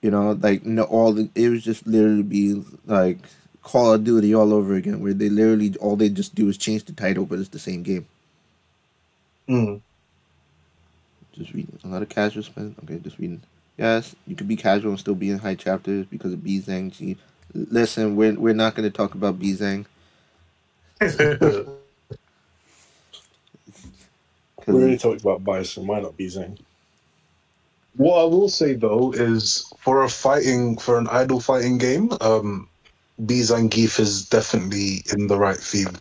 You know, like no, all the, it was just literally be like Call of Duty all over again, where they literally all they just do is change the title, but it's the same game. Mm. Just reading a lot of casual spend. Okay, just reading. Yes, you could be casual and still be in high chapters because of Bizang. G. Listen, we're we're not going to talk about Bizang. We already talked about Bison. Why not Bizang? What I will say though is for a fighting for an idle fighting game, um Zangief is definitely in the right field.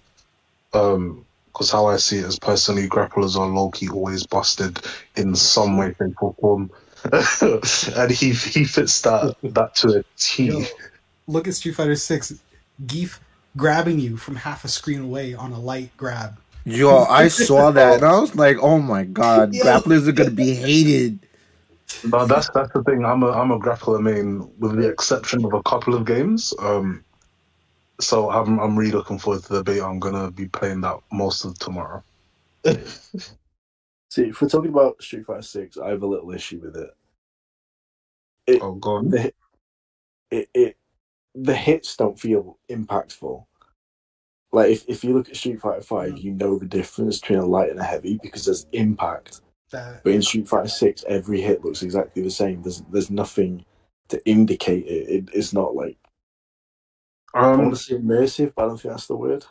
Um because how I see it is personally grapplers are low key always busted in some way, shape or form. and he he fits that that to a T. Yo, look at Street Fighter Six. Gief grabbing you from half a screen away on a light grab. Yo, I saw that and I was like, "Oh my god, Yo. grapplers are gonna be hated." No, that's that's the thing. I'm a I'm a grappler main, with the exception of a couple of games. Um, so I'm I'm really looking forward to the beta. I'm gonna be playing that most of tomorrow. See, if we're talking about Street Fighter Six, I have a little issue with it. It, Oh god. the, it, it, the hits don't feel impactful. Like if, if you look at Street Fighter Five, you know the difference between a light and a heavy because there's impact. That But in Street Fighter Six, every hit looks exactly the same. There's there's nothing to indicate it. it it's not like I Um, want to say immersive, but I don't think that's the word.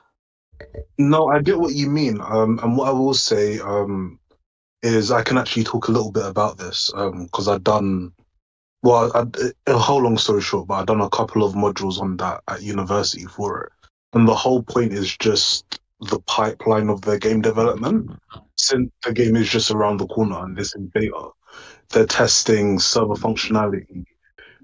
no, I get what you mean. Um, and what I will say um is I can actually talk a little bit about this um because I've done well. I, a whole long story short, but I've done a couple of modules on that at university for it, and the whole point is just the pipeline of their game development. Since the game is just around the corner and it's in beta, they're testing server functionality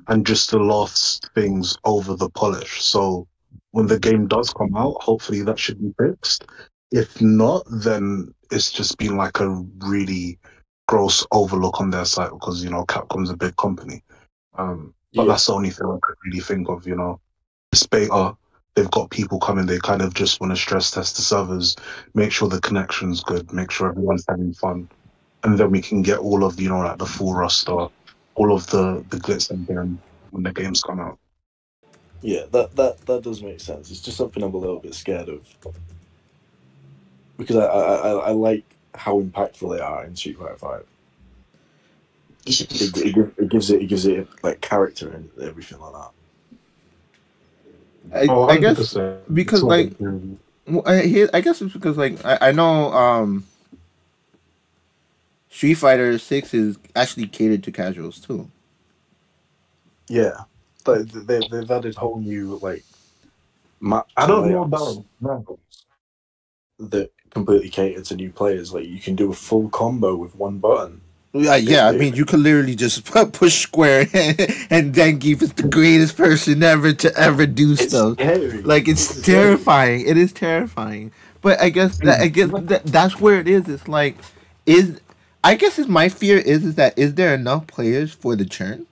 and just the last things over the polish. So when the game does come out, hopefully that should be fixed. If not, then it's just been like a really gross overlook on their side because you know Capcom's a big company. Um, but Yeah. that's the only thing I could really think of. You know, it's beta. They've got people coming. They kind of just want to stress test the servers, make sure the connection's good, make sure everyone's having fun, and then we can get all of you know like the full roster, all of the the glitz and glam when the games come out. Yeah, that that that does make sense. It's just something I'm a little bit scared of because I I, I, I like how impactful they are in Street Fighter Five. It, it, it gives it it gives it like character and everything like that. I, Oh, I guess because, like- I. I guess it's because like I, I know um Street Fighter Six is actually catered to casuals too. Yeah, but they they've added whole new like map. I don't know layouts about no. that completely cater to new players. Like you can do a full combo with one button. Yeah, yeah. I mean, you could literally just push square, and Zangief is the greatest person ever to ever do It's stuff. scary. Like it's It's scary. terrifying. It is terrifying. But I guess that I guess mm-hmm. that, that's where it is. It's like is I guess is my fear is is that is there enough players for the churn?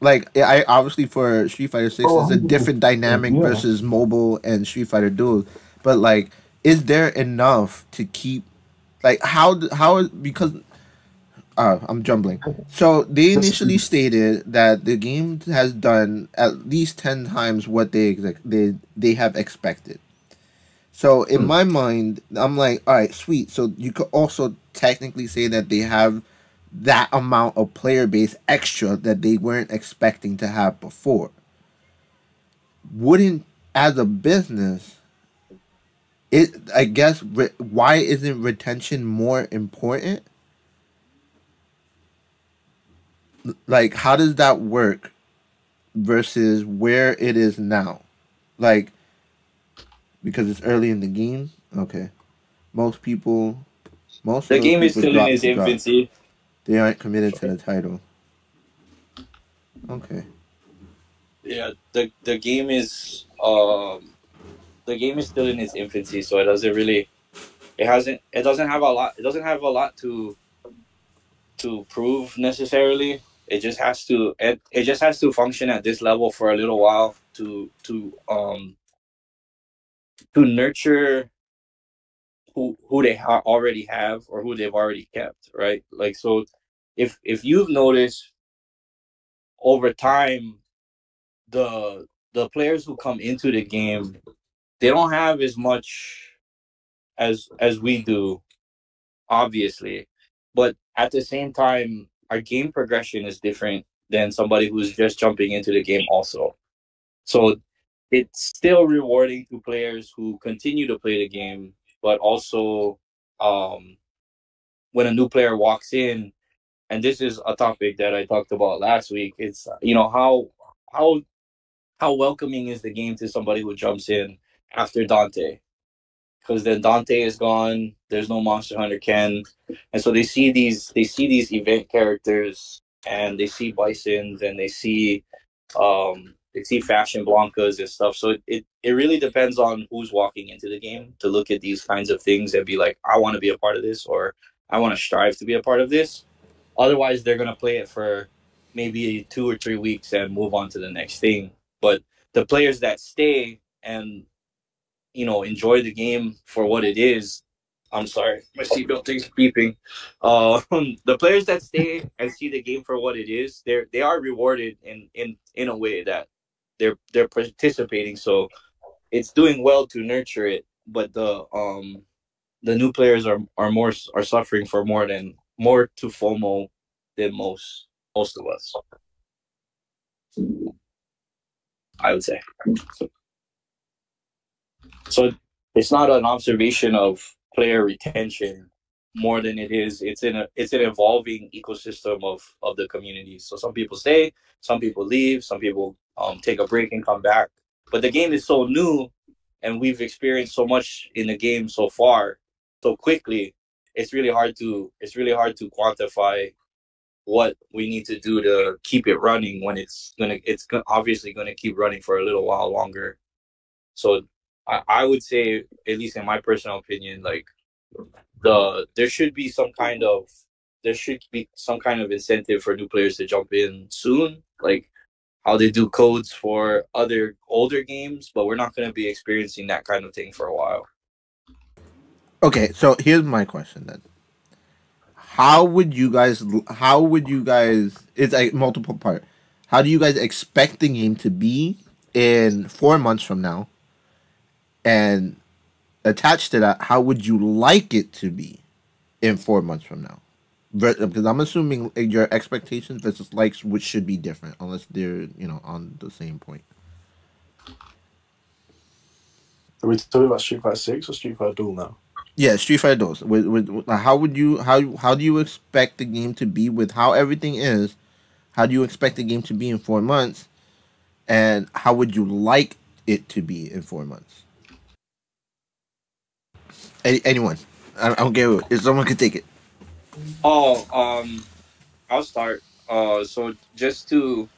Like I obviously for Street Fighter Six Oh, is a different dynamic yeah. versus mobile and Street Fighter Duel. But like, is there enough to keep? Like how how because. Uh, I'm jumbling. So they initially stated that the game has done at least ten times what they they they have expected. So in Hmm. my mind, I'm like, all right, sweet. So you could also technically say that they have that amount of player base extra that they weren't expecting to have before. Wouldn't as a business, it I guess re- why isn't retention more important? Like, how does that work versus where it is now? Like, because it's early in the game. Okay, most people, most The game is still in its infancy. They aren't committed to the title. Okay. Yeah, the the game is um the game is still in its infancy, so it doesn't really it hasn't it doesn't have a lot it doesn't have a lot to to prove necessarily. It just has to it, it just has to function at this level for a little while to to um to nurture who who they ha- already have or who they've already kept, right? Like so if if you've noticed over time, the the players who come into the game, they don't have as much as as we do, obviously, but at the same time, our game progression is different than somebody who's just jumping into the game also. So it's still rewarding to players who continue to play the game, but also um, when a new player walks in, and this is a topic that I talked about last week. It's you know how how how welcoming is the game to somebody who jumps in after Dante, because then Dante is gone. There's no Monster Hunter Ken, and so they see these they see these event characters and they see Bisons and they see um they see fashion Blankas and stuff. So it, it, it really depends on who's walking into the game to look at these kinds of things and be like, I want to be a part of this or I want to strive to be a part of this. Otherwise, they're gonna play it for maybe two or three weeks and move on to the next thing. But the players that stay and you know enjoy the game for what it is. I'm sorry, my seatbelt thing's beeping. Uh, the players that stay and see the game for what it is, they're they are rewarded in in in a way that they're they're participating. So it's doing well to nurture it, but the um the new players are are more are suffering for more than more to FOMO than most most of us. I would say. So it's not an observation of player retention more than it is it's in a it's an evolving ecosystem of of the community. So some people stay, some people leave, some people um, take a break and come back. But the game is so new, and we've experienced so much in the game so far, so quickly. It's really hard to it's really hard to quantify what we need to do to keep it running when it's gonna it's obviously gonna keep running for a little while longer. So I, I would say, at least in my personal opinion, like the there should be some kind of there should be some kind of incentive for new players to jump in soon. Like how they do codes for other older games, but we're not going to be experiencing that kind of thing for a while. Okay, so here's my question then. How would you guys how would you guys it's a multiple part. How do you guys expect the game to be in 4 months from now? And attached to that, how would you like it to be in 4 months from now? because I'm assuming your expectations versus likes which should be different unless they're you know on the same point. Are we talking about Street Fighter Six or Street Fighter Duel now? Yeah, Street Fighter Duel. With, with, how would you how how do you expect the game to be with how everything is? How do you expect the game to be in four months? And how would you like it to be in four months? Any, anyone? I, I don't care. If someone could take it. Oh, um, I'll start. Uh, so just to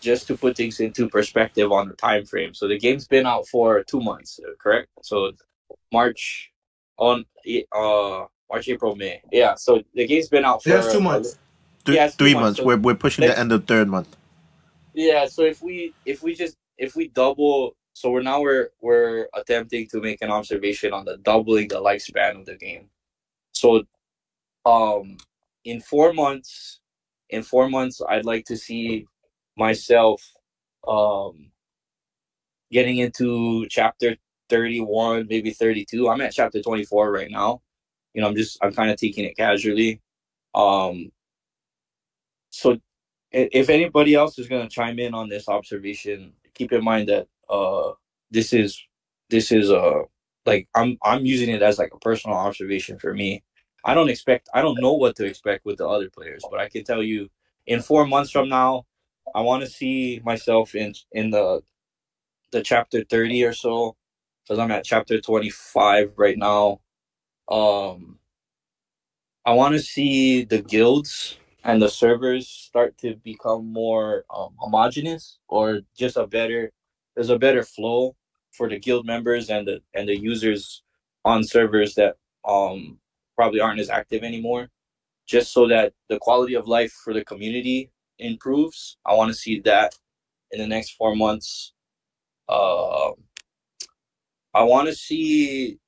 just to put things into perspective on the time frame. So the game's been out for two months, correct? So March on uh March, April, May. Yeah. So the game's been out for yeah, two months. Th- yeah, three months. months. So we're we're pushing the end of third month. Yeah. So if we if we just if we double so we're now we're we're attempting to make an observation on the doubling the lifespan of the game. So um in four months in four months i'd like to see myself um getting into chapter 31 maybe 32 i'm at chapter 24 right now. You know i'm just i'm kind of taking it casually. Um so if anybody else is going to chime in on this observation keep in mind that uh this is this is uh like i'm i'm using it as like a personal observation for me I don't expect I don't know what to expect with the other players, but I can tell you in four months from now, I want to see myself in in the the chapter thirty or so, because I'm at chapter twenty five right now. Um, I want to see the guilds and the servers start to become more um, homogenous, or just a better there's a better flow for the guild members and the and the users on servers that um probably aren't as active anymore, just so that the quality of life for the community improves. I want to see that in the next four months. Uh, I want to see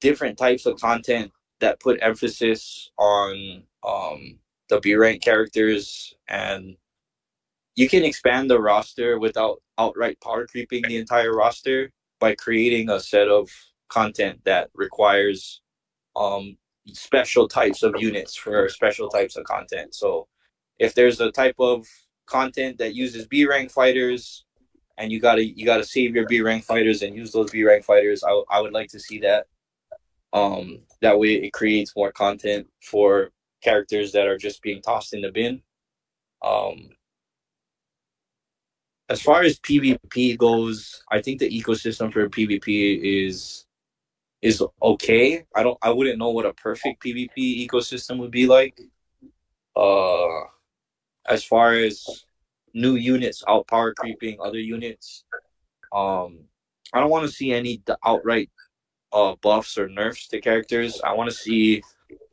different types of content that put emphasis on um, the B rank characters and you can expand the roster without outright power creeping the entire roster by creating a set of content that requires um special types of units for special types of content. So if there's a type of content that uses B rank fighters and you gotta you gotta save your B rank fighters and use those B rank fighters, I, I would like to see that. Um that way it creates more content for characters that are just being tossed in the bin. Um as far as PvP goes, I think the ecosystem for PvP is is okay. I don't I wouldn't know what a perfect PvP ecosystem would be like. Uh as far as new units out power creeping other units, um I don't want to see any outright uh buffs or nerfs to characters. I want to see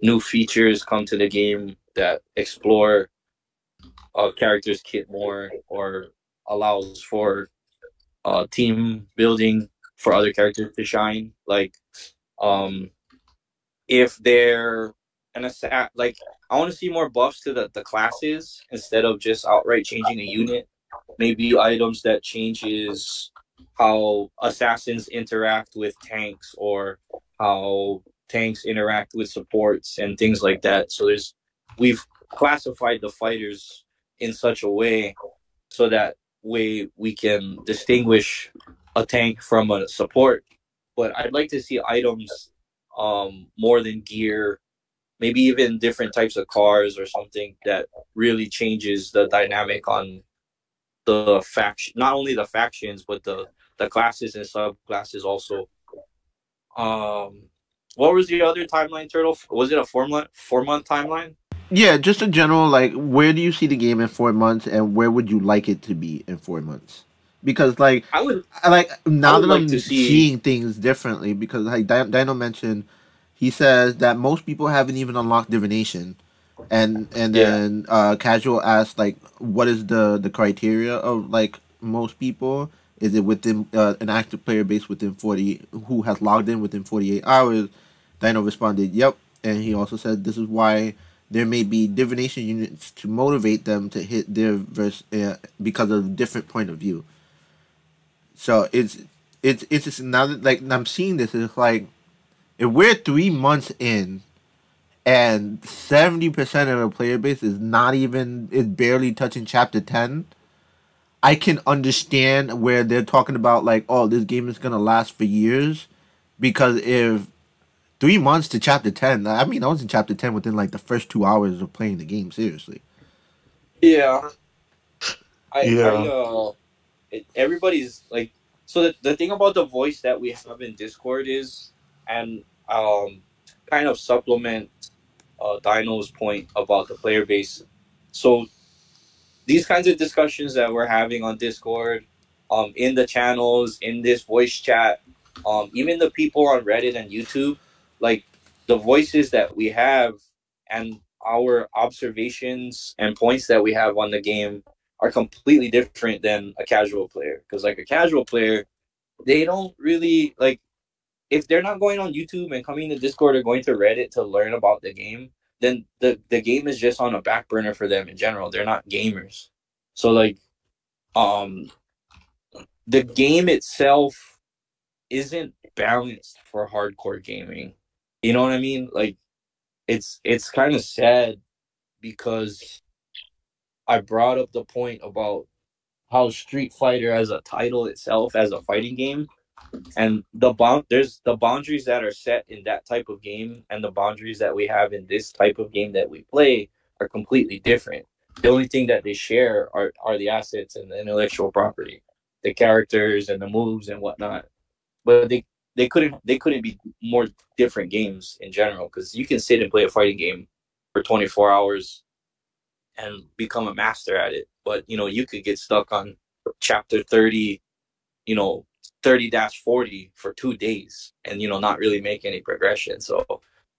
new features come to the game that explore uh characters kit more or allows for uh team building for other characters to shine. Like um if they're an assa- like I want to see more buffs to the, the classes instead of just outright changing a unit. Maybe items that changes how assassins interact with tanks or how tanks interact with supports and things like that. So there's we've classified the fighters in such a way so that way we can distinguish a tank from a support. But I'd like to see items um, more than gear, maybe even different types of cars or something that really changes the dynamic on the faction, not only the factions but the the classes and subclasses also. Um, what was the other timeline, Turtle? Was it a four month four month timeline? Yeah, just a general like where do you see the game in four months and where would you like it to be in four months? Because like I would like now would that like I'm see- seeing things differently because like Dino mentioned, he says that most people haven't even unlocked divination, and and Yeah. then uh, casual asked like what is the the criteria of like most people? Is it within uh, an active player base within forty who has logged in within forty eight hours? Dino responded, "Yep," and he also said this is why there may be divination units to motivate them to hit their verse uh, because of different point of view. So it's it's it's just now that like I'm seeing this, it's like if we're three months in and seventy percent of the player base is not even is barely touching chapter ten, I can understand where they're talking about like, oh, this game is gonna last for years. Because if three months to chapter ten, I mean I was in chapter ten within like the first two hours of playing the game, seriously. Yeah. I, Yeah. I uh it, everybody's like so the, the thing about the voice that we have in Discord is and um kind of supplement uh Dino's point about the player base. So these kinds of discussions that we're having on Discord, um in the channels, in this voice chat, um even the people on Reddit and YouTube, like the voices that we have and our observations and points that we have on the game are completely different than a casual player. Because like a casual player they don't really like if they're not going on youtube and coming to discord or going to reddit to learn about the game then the the game is just on a back burner for them in general. They're not gamers. So like um the game itself isn't balanced for hardcore gaming you know what i mean like it's it's kind of sad because I brought up the point about how Street Fighter as a title itself as a fighting game and the bound there's the boundaries that are set in that type of game and the boundaries that we have in this type of game that we play are completely different. The only thing that they share are are the assets and the intellectual property, the characters and the moves and whatnot. But they they couldn't they couldn't be more different games in general because you can sit and play a fighting game for 24 hours and become a master at it. But you know you could get stuck on chapter 30 you know 30 dash 40 for two days and you know not really make any progression. So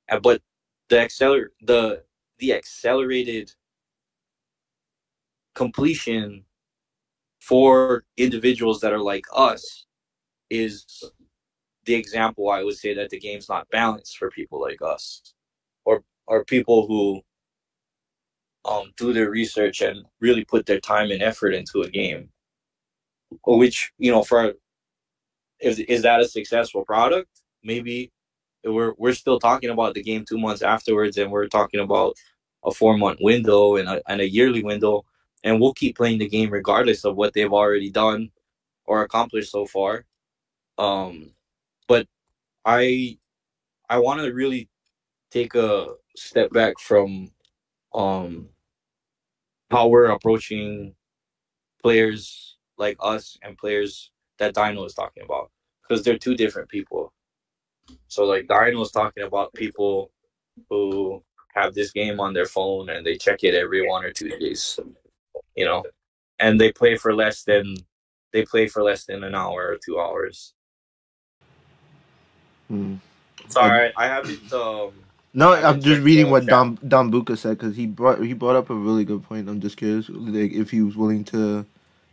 uh, but the acceler the the accelerated completion for individuals that are like us is the example I would say that the game's not balanced for people like us or or people who um, do their research and really put their time and effort into a game. Which you know, for if is that a successful product? Maybe we're we're still talking about the game two months afterwards, and we're talking about a four month window and a, and a yearly window, and we'll keep playing the game regardless of what they've already done or accomplished so far. Um, but I I want to really take a step back from um how we're approaching players like us and players that Dino is talking about because they're two different people. So like Dino is talking about people who have this game on their phone and they check it every one or two days, you know, and they play for less than they play for less than an hour or two hours. Hmm. Sorry, I haven't. Um, No, I I'm just reading what chat. Dom Dom Buka said because he brought he brought up a really good point. I'm just curious like, if he was willing to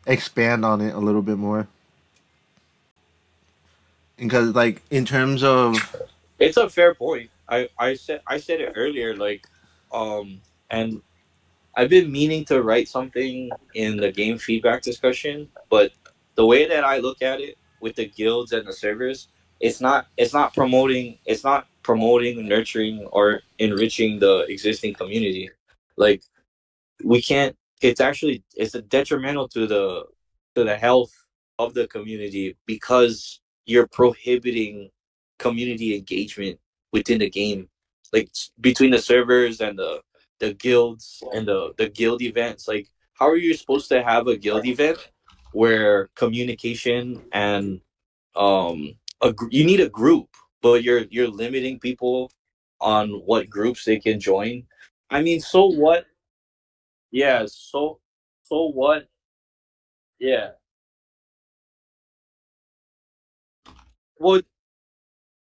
expand on it a little bit more. Because like in terms of It's a fair point. I I said I said it earlier, like, um, and I've been meaning to write something in the game feedback discussion, but the way that I look at it with the guilds and the servers, it's not it's not promoting it's not promoting, nurturing, or enriching the existing community. Like we can't. It's actually it's a detrimental to the to the health of the community because you're prohibiting community engagement within the game, like between the servers and the the guilds and the the guild events. Like, how are you supposed to have a guild event where communication and um a, you need a group, but you're you're limiting people on what groups they can join. I mean, so what? Yeah, so so what? Yeah. Well,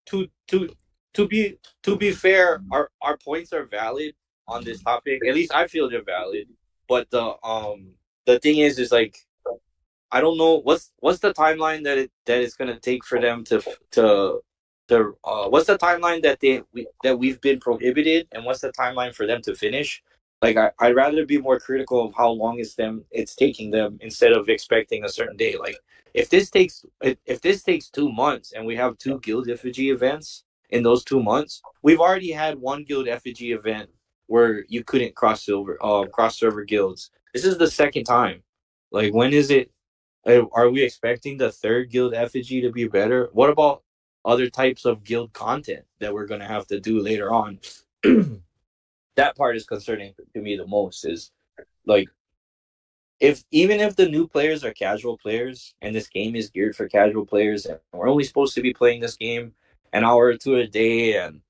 to to to be to be fair, our our points are valid on this topic. At least I feel they're valid. But the um the thing is, is like I don't know what's what's the timeline that it that it's gonna take for them to to to uh what's the timeline that they we, that we've been prohibited and what's the timeline for them to finish? Like I, I'd rather be more critical of how long it's them it's taking them instead of expecting a certain day. Like if this takes if, if this takes two months and we have two guild effigy events in those two months, we've already had one guild effigy event where you couldn't cross silver uh cross server guilds. This is the second time. Like when is it Uh, are we expecting the third guild effigy to be better? What about other types of guild content that we're gonna have to do later on? that part is concerning to me the most. Is like if even if the new players are casual players and this game is geared for casual players and we're only supposed to be playing this game an hour or two a day and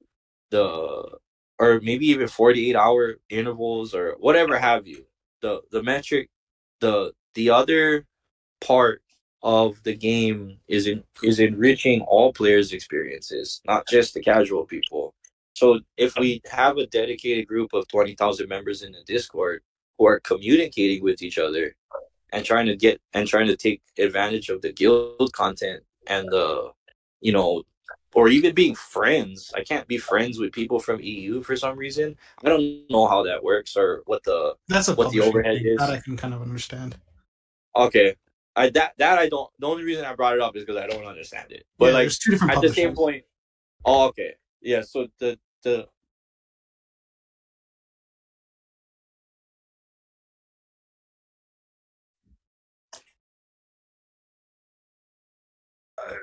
the or maybe even 48 hour intervals or whatever have you the the metric the the other part of the game is in, is enriching all players' experiences, not just the casual people. So if we have a dedicated group of twenty thousand members in the Discord who are communicating with each other and trying to get and trying to take advantage of the guild content and the you know or even being friends. I can't be friends with people from EU for some reason. I don't know how that works or what the That's a What the overhead thing. is. That I can kind of understand. okay. I that that I don't. The only reason I brought it up is because I don't understand it. But yeah, like there's two different at the same point, oh okay, yeah. So the the uh,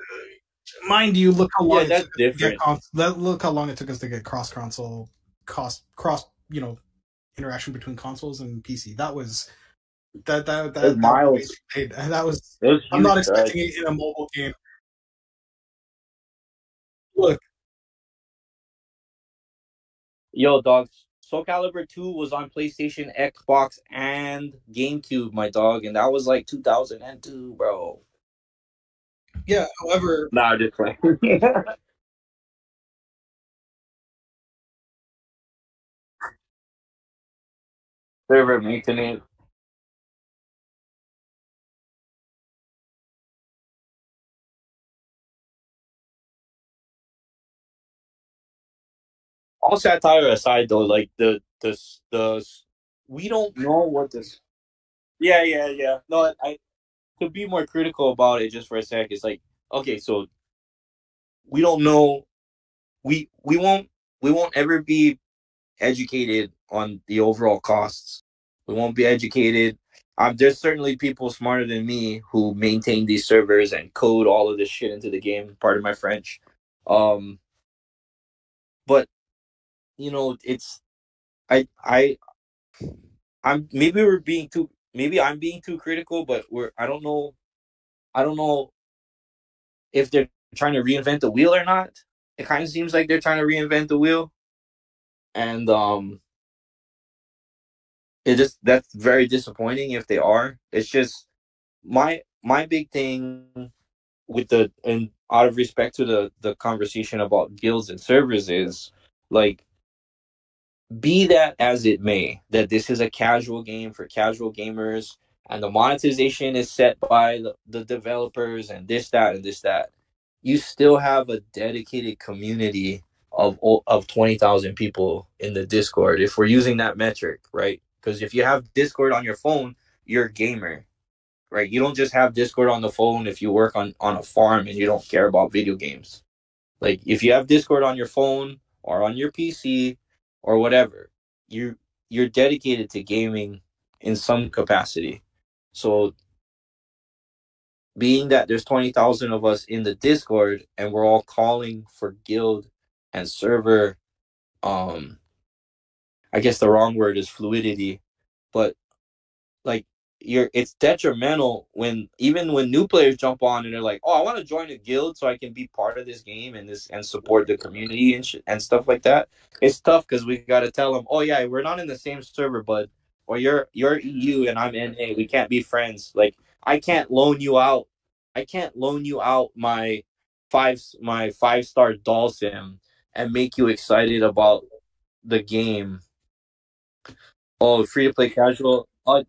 Mind you, look how long yeah, that's took us to get different. that- look how long it took us to get cross console, cross cross you know interaction between consoles and PC. That was that that that, That's that miles. was, that was It was I'm not huge, expecting it in a mobile game. Look, Yo, dog. Soul Calibur 2 was on PlayStation, Xbox, and GameCube, my dog, and that was like 2002, bro. yeah. However, Nah, I'm just playing. Server maintenance. All satire aside, though, like the the the we don't know what this. Yeah, yeah, yeah. No, I to be more critical about it just for a sec. It's like okay, so we don't know. We we won't we won't ever be educated on the overall costs. We won't be educated. Um, there's certainly people smarter than me who maintain these servers and code all of this shit into the game. Part of my French, um, you know, it's I I I'm maybe we're being too maybe I'm being too critical, but we're I don't know I don't know if they're trying to reinvent the wheel or not. It kind of seems like they're trying to reinvent the wheel, and um, it just that's very disappointing if they are. It's just my my big thing with the and out of respect to the the conversation about guilds and servers is like be that as it may that this is a casual game for casual gamers and the monetization is set by the, the developers and this that and this that you still have a dedicated community of of 20,000 people in the discord if we're using that metric right? Because if you have discord on your phone you're a gamer right? You don't just have discord on the phone if you work on on a farm and you don't care about video games. Like if you have discord on your phone or on your pc or whatever. You you're dedicated to gaming in some capacity. So being that there's 20,000 of us in the discord and we're all calling for guild and server um i guess the wrong word is fluidity but like you're it's detrimental when even when new players jump on and they're like, "Oh, I want to join a guild so I can be part of this game and this and support the community and sh- and stuff like that." It's tough because we got to tell them, "Oh yeah, we're not in the same server, bud. Or you're you're EU and I'm NA. We can't be friends. Like I can't loan you out. I can't loan you out my five my five star Dhalsim and make you excited about the game. Oh, free to play casual. Uh,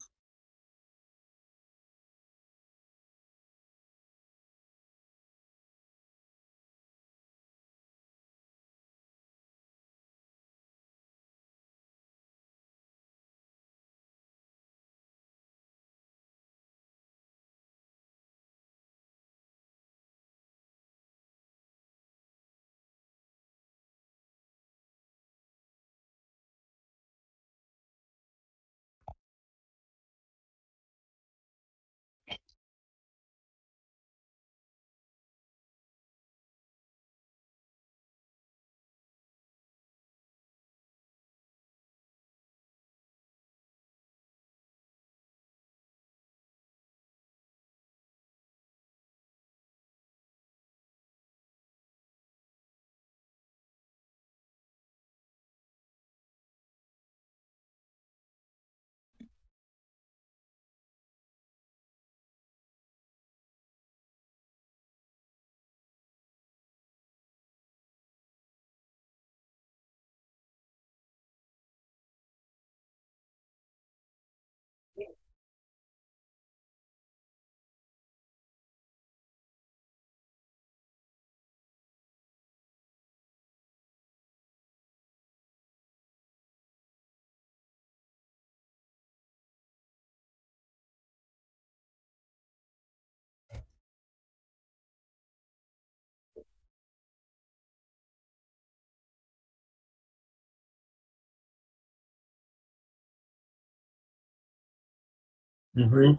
Mhm.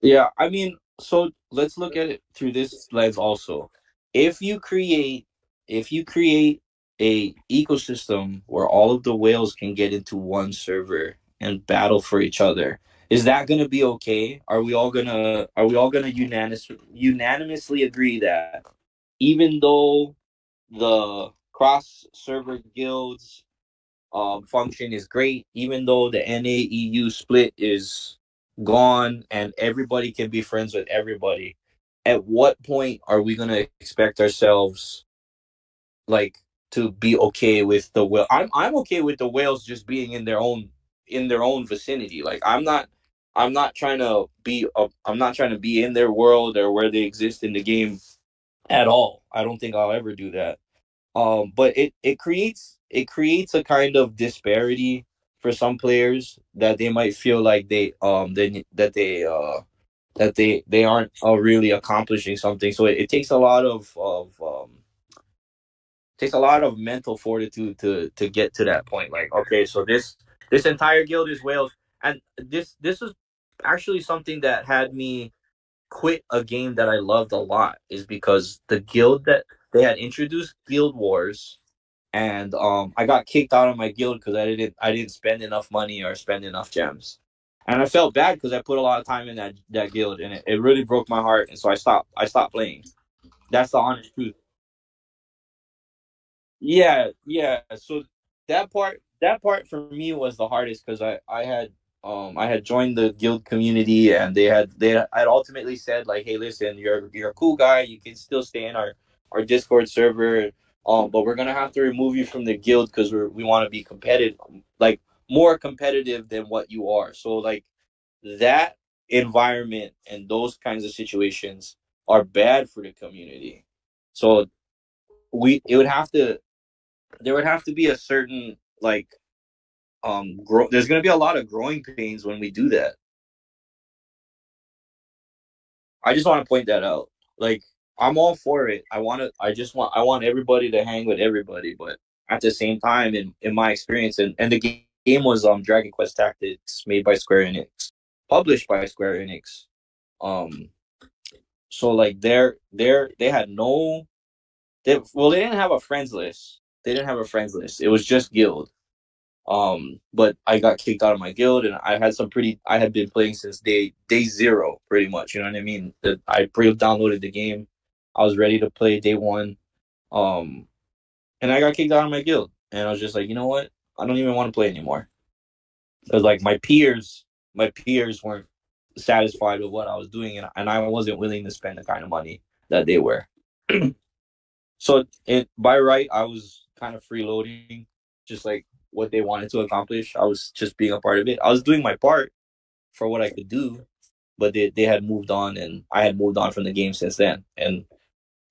Yeah, I mean, so let's look at it through this lens also. If you create if you create a ecosystem where all of the whales can get into one server and battle for each other, is that going to be okay? Are we all going to are we all going to unanimous, unanimously agree that even though the cross server guilds um, function is great, even though the NAEU split is gone and everybody can be friends with everybody. At what point are we gonna expect ourselves like to be okay with the whale? I'm I'm okay with the whales just being in their own in their own vicinity. Like I'm not I'm not trying to be a, I'm not trying to be in their world or where they exist in the game at all. I don't think I'll ever do that. Um, but it it creates it creates a kind of disparity for some players that they might feel like they um they that they uh that they they aren't uh, really accomplishing something. So it, it takes a lot of of um takes a lot of mental fortitude to to get to that point. Like okay, so this this entire guild is whales, and this this is actually something that had me quit a game that I loved a lot is because the guild that they had introduced Guild Wars and um I got kicked out of my guild because I didn't I didn't spend enough money or spend enough gems. And I felt bad because I put a lot of time in that that guild and it, it really broke my heart and so I stopped I stopped playing. That's the honest truth. Yeah, yeah. So that part that part for me was the hardest because I I had um I had joined the guild community and they had they had ultimately said like hey listen you're you're a cool guy you can still stay in our our Discord server um but we're gonna have to remove you from the guild because we we want to be competitive like more competitive than what you are. So like that environment and those kinds of situations are bad for the community. So we it would have to there would have to be a certain like um grow there's going to be a lot of growing pains when we do that. I just want to point that out. Like i'm all for it i want to i just want i want everybody to hang with everybody but at the same time in in my experience and and the game, game was um dragon quest tactics made by square enix published by square enix um so like they're they're they had no they well they didn't have a friends list they didn't have a friends list it was just guild um, but I got kicked out of my guild, and I had some pretty. I had been playing since day day zero, pretty much. You know what I mean? That I pre-downloaded the game. I was ready to play day one, um, and I got kicked out of my guild, and I was just like, you know what? I don't even want to play anymore. Because like my peers, my peers weren't satisfied with what I was doing, and, and I wasn't willing to spend the kind of money that they were. so it by right, I was kind of freeloading, just like what they wanted to accomplish. I was just being a part of it. I was doing my part for what I could do, but they, they had moved on and I had moved on from the game since then. And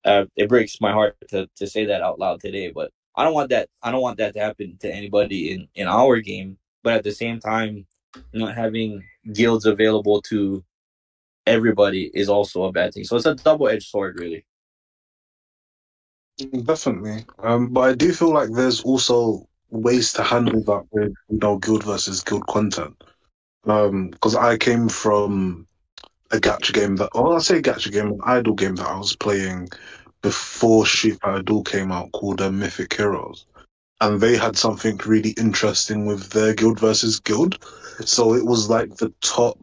uh, it breaks my heart to, to say that out loud today, but I don't want that. I don't want that to happen to anybody in, in our game. But at the same time, not having guilds available to everybody is also a bad thing. So it's a double edged sword, really. Definitely. Um, but I do feel like there's also ways to handle that with you know guild versus guild content. Um, because I came from a gacha game that, well, I say gacha game, an idle game that I was playing before Street Fighter Duel came out called uh, Mythic Heroes, and they had something really interesting with their guild versus guild. So it was like the top,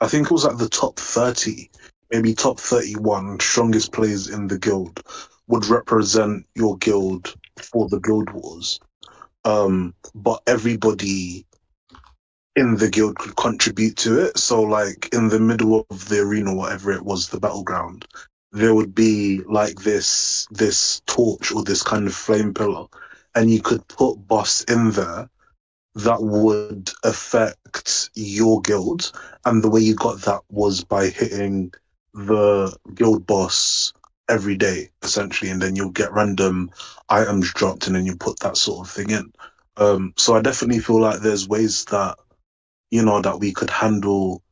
I think it was like the top thirty, maybe top thirty-one strongest players in the guild would represent your guild for the guild wars um, but everybody in the guild could contribute to it. So, like in the middle of the arena, whatever it was, the battleground, there would be like this this torch or this kind of flame pillar, and you could put boss in there that would affect your guild. And the way you got that was by hitting the guild boss every day, essentially, and then you'll get random items dropped, and then you put that sort of thing in. Um, so I definitely feel like there's ways that you know that we could handle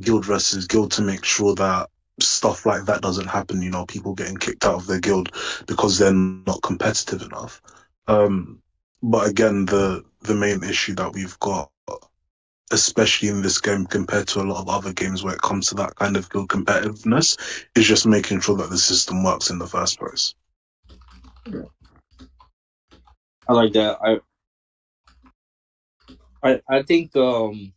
guild versus guild to make sure that stuff like that doesn't happen. You know, people getting kicked out of their guild because they're not competitive enough. Um, but again, the the main issue that we've got especially in this game compared to a lot of other games where it comes to that kind of guild competitiveness, is just making sure that the system works in the first place. I like that. I I I think um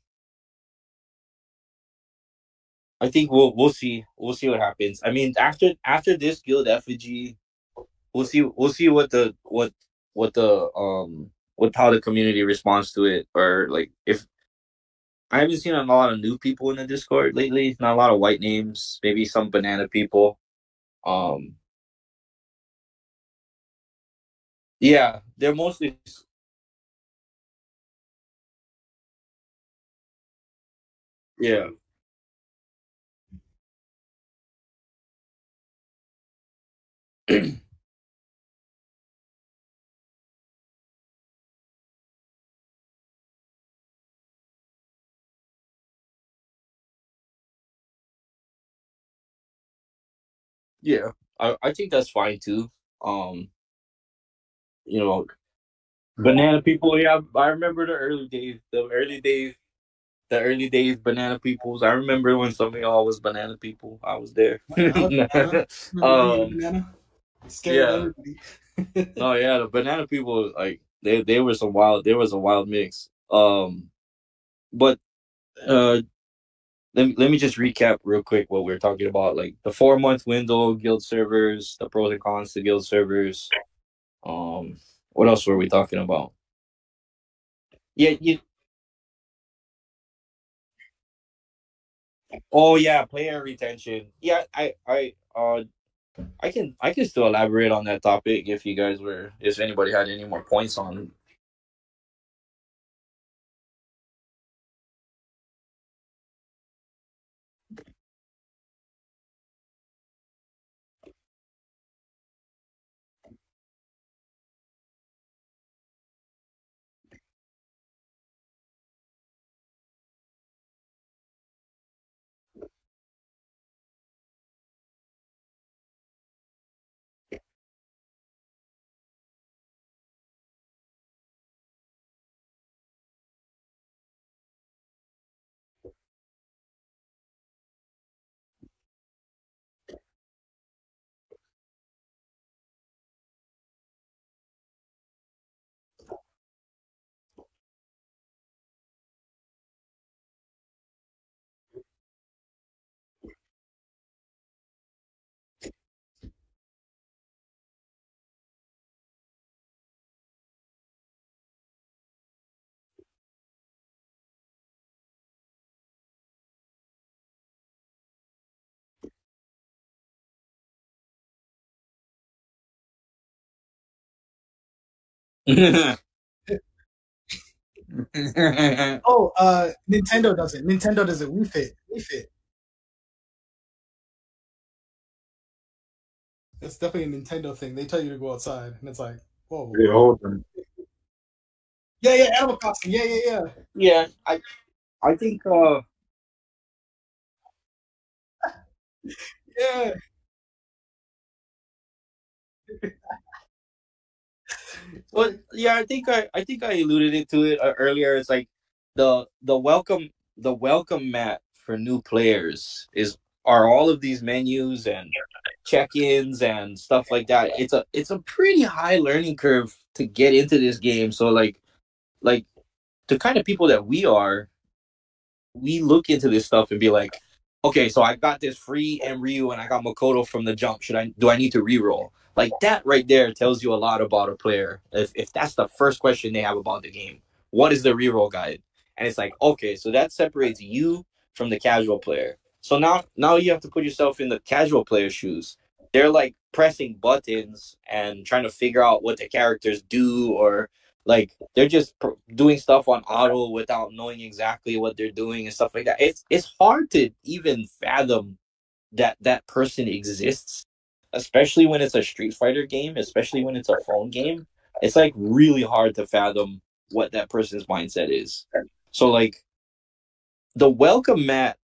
I think we'll we'll see we'll see what happens. I mean after after this guild effigy, we'll see we'll see what the what what the um what how the community responds to it or like if I haven't seen a lot of new people in the Discord lately. Not a lot of white names. Maybe some banana people. Um, yeah, they're mostly. Yeah. yeah, I, I think that's fine too. Um, you know, banana people. Yeah, I remember the early days. The early days. The early days, banana peoples. I remember when some of y'all was banana people. I was there. Um, banana. Scared yeah. everybody. no, yeah, the banana people like they they were some wild. There was a wild mix. Um, but uh, let me, let me just recap real quick what we are talking about. Like the four month window, guild servers, the pros and cons to guild servers. Um, what else were we talking about? Yeah, you. Oh yeah, player retention. Yeah, I I uh I can I can still elaborate on that topic if you guys were if anybody had any more points on Oh, uh, Nintendo does it. Nintendo does it. We fit. We fit. It's definitely a Nintendo thing. They tell you to go outside, and it's like, whoa. Yeah, hold on. Yeah, yeah, Animal Crossing. Yeah, yeah, yeah. yeah, I I think uh Yeah. Well yeah, I think I I think I alluded to it uh, earlier. It's like the the welcome the welcome mat for new players is are all of these menus and check-ins and stuff like that. It's a it's a pretty high learning curve to get into this game. So like like the kind of people that we are, we look into this stuff and be like, okay, so I got this free and Ryu and I got Makoto from the jump. Should I do I need to re-roll? Like that right there tells you a lot about a player. If if that's the first question they have about the game, what is the re-roll guide? And it's like, okay, so that separates you from the casual player. So now now you have to put yourself in the casual player's shoes. They're like pressing buttons and trying to figure out what the characters do or like they're just pr- doing stuff on auto without knowing exactly what they're doing and stuff like that. It's it's hard to even fathom that that person exists, especially when it's a Street Fighter game, especially when it's a phone game. It's like really hard to fathom what that person's mindset is. So like the welcome mat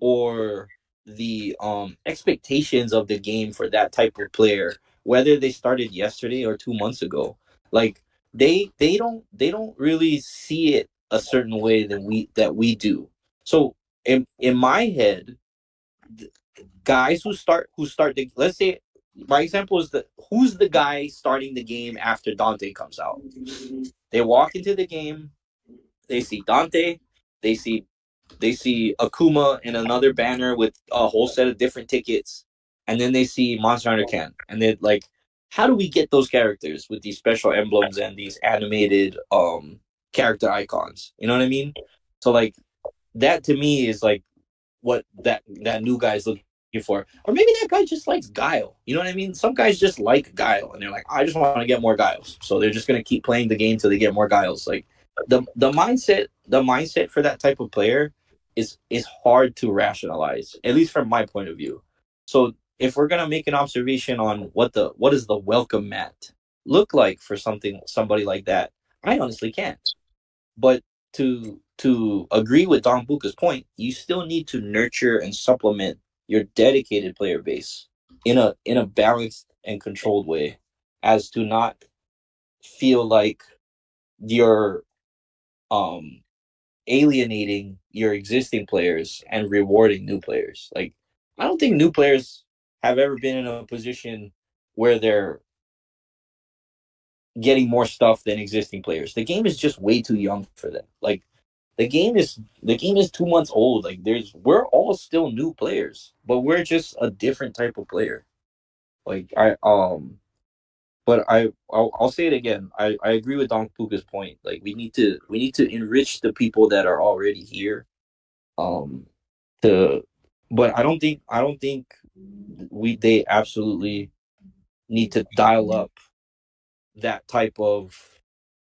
or the um expectations of the game for that type of player, whether they started yesterday or two months ago, like they they don't they don't really see it a certain way than we that we do. So in in my head, guys who start who start the let's say my example is the who's the guy starting the game after Dante comes out. They walk into the game, they see Dante, they see they see Akuma in another banner with a whole set of different tickets, and then they see Monster Hunter Ken, and they're like, how do we get those characters with these special emblems and these animated um character icons? You know what I mean? So like that to me is like what that that new guy's looking for. Or maybe that guy just likes Guile. You know what I mean? Some guys just like Guile and they're like, I just want to get more Guiles. So they're just gonna keep playing the game till they get more Guiles. Like the the mindset the mindset for that type of player is is hard to rationalize, at least from my point of view. So if we're gonna make an observation on what the what does the welcome mat look like for something somebody like that, I honestly can't. But to to agree with Don Buka's point, you still need to nurture and supplement your dedicated player base. in a in a balanced and controlled way as to not feel like you're um alienating your existing players and rewarding new players. Like I don't think new players have ever been in a position where they're getting more stuff than existing players. The game is just way too young for them. Like the game is the game is two months old. Like there's we're all still new players, but we're just a different type of player. Like I um but I I'll, I'll say it again. I, I agree with Don Puka's point. Like we need to we need to enrich the people that are already here. Um to but I don't think I don't think we they absolutely need to dial up that type of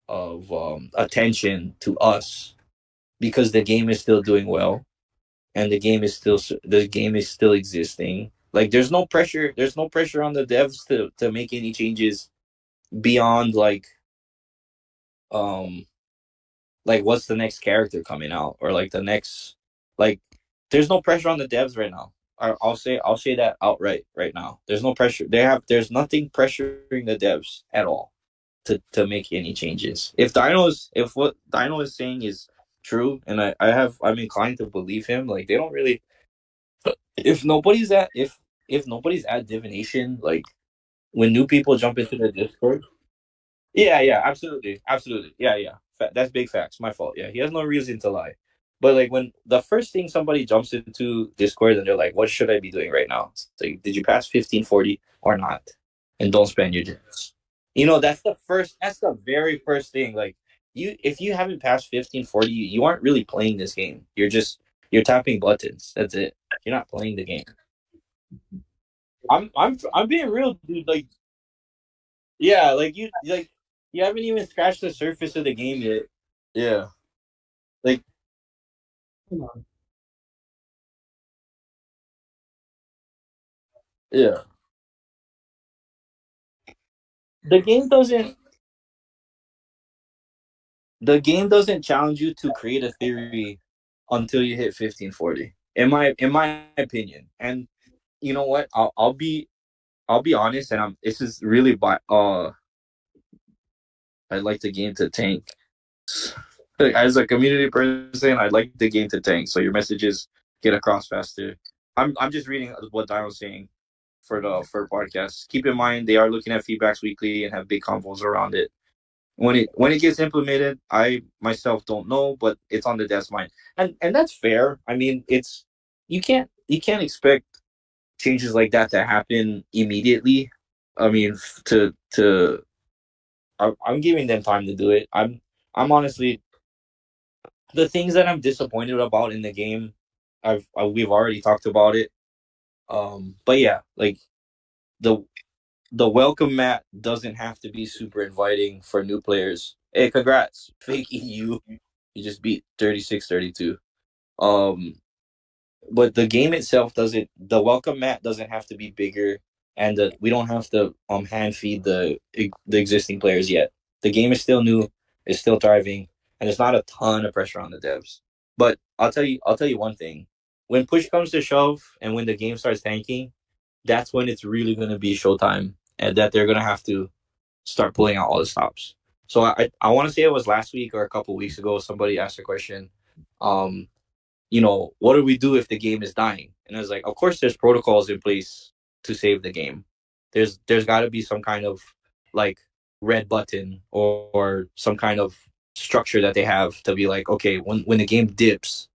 of um, attention to us because the game is still doing well and the game is still the game is still existing. Like there's no pressure there's no pressure on the devs to to make any changes beyond like um like what's the next character coming out or like the next like there's no pressure on the devs right now i'll say i'll say that outright right now. There's no pressure they have there's nothing pressuring the devs at all to to make any changes. If Dino is if what dino is saying is true and i i have i'm inclined to believe him like they don't really if nobody's at if if nobody's at divination like when new people jump into the discord yeah yeah absolutely absolutely yeah yeah that's big facts my fault yeah he has no reason to lie but like when the first thing somebody jumps into discord and they're like what should i be doing right now? It's like did you pass 1540 or not? And don't spend your gems you know that's the first that's the very first thing like you if you haven't passed 1540 you, you aren't really playing this game. You're just you're tapping buttons. That's it. You're not playing the game. I'm i'm i'm being real dude like yeah like you like you haven't even scratched the surface of the game yet. Yeah. Like on. yeah. The game doesn't the game doesn't challenge you to create a theory until you hit 1540 in my in my opinion. And you know what? I'll, I'll be i'll be honest and i'm this is really by uh i'd like the game to tank as a community person i'd like the game to tank so your messages get across faster. I'm i'm just reading what Dino's saying for the for podcast keep in mind they are looking at feedbacks weekly and have big convos around it. When it when it gets implemented i myself don't know but it's on the desk mind. And and that's fair. I mean it's you can't you can't expect changes like that to happen immediately. I mean to to I- i'm giving them time to do it. I'm i'm honestly the things that i'm disappointed about in the game i've I, we've already talked about it um but yeah like the the welcome mat doesn't have to be super inviting for new players. Hey, congrats. Fake EU. You just beat 36-32. Um but the game itself doesn't the welcome mat doesn't have to be bigger and the, we don't have to um hand feed the the existing players yet. The game is still new, it's still thriving, and there's not a ton of pressure on the devs. But I'll tell you I'll tell you one thing. When push comes to shove and when the game starts tanking, that's when it's really going to be showtime and that they're going to have to start pulling out all the stops. So I I want to say it was last week or a couple weeks ago somebody asked a question um you know what do we do if the game is dying? And I was like of course there's protocols in place to save the game. There's there's got to be some kind of like red button or, or some kind of structure that they have to be like okay when when the game dips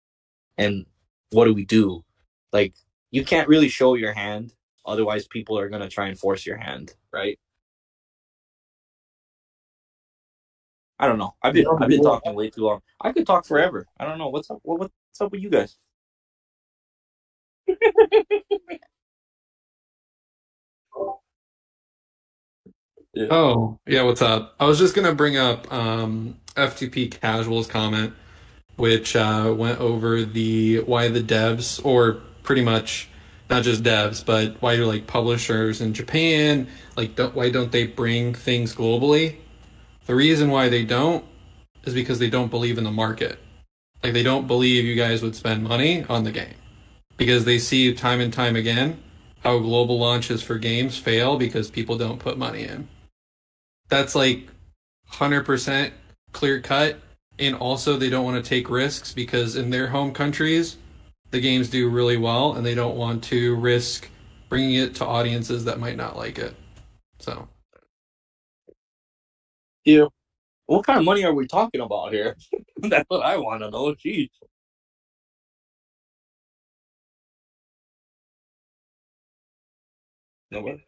and what do we do? Like you can't really show your hand. Otherwise people are to try and force your hand right? I don't know. I've been i've been talking way too long. I could talk forever. I don't know. What's up what, what's up with you guys yeah. Oh, yeah, what's up? I was just going to bring up um, FTP Casual's comment, which uh, went over the why the devs, or pretty much not just devs, but why do like publishers in Japan, like don't, why don't they bring things globally? The reason why they don't is because they don't believe in the market. Like they don't believe you guys would spend money on the game because they see time and time again how global launches for games fail because people don't put money in. That's like 100% clear cut. And also, they don't want to take risks because in their home countries, the games do really well and they don't want to risk bringing it to audiences that might not like it. So, Yeah. What kind of money are we talking about here? That's what I want to know. Jeez. Nobody.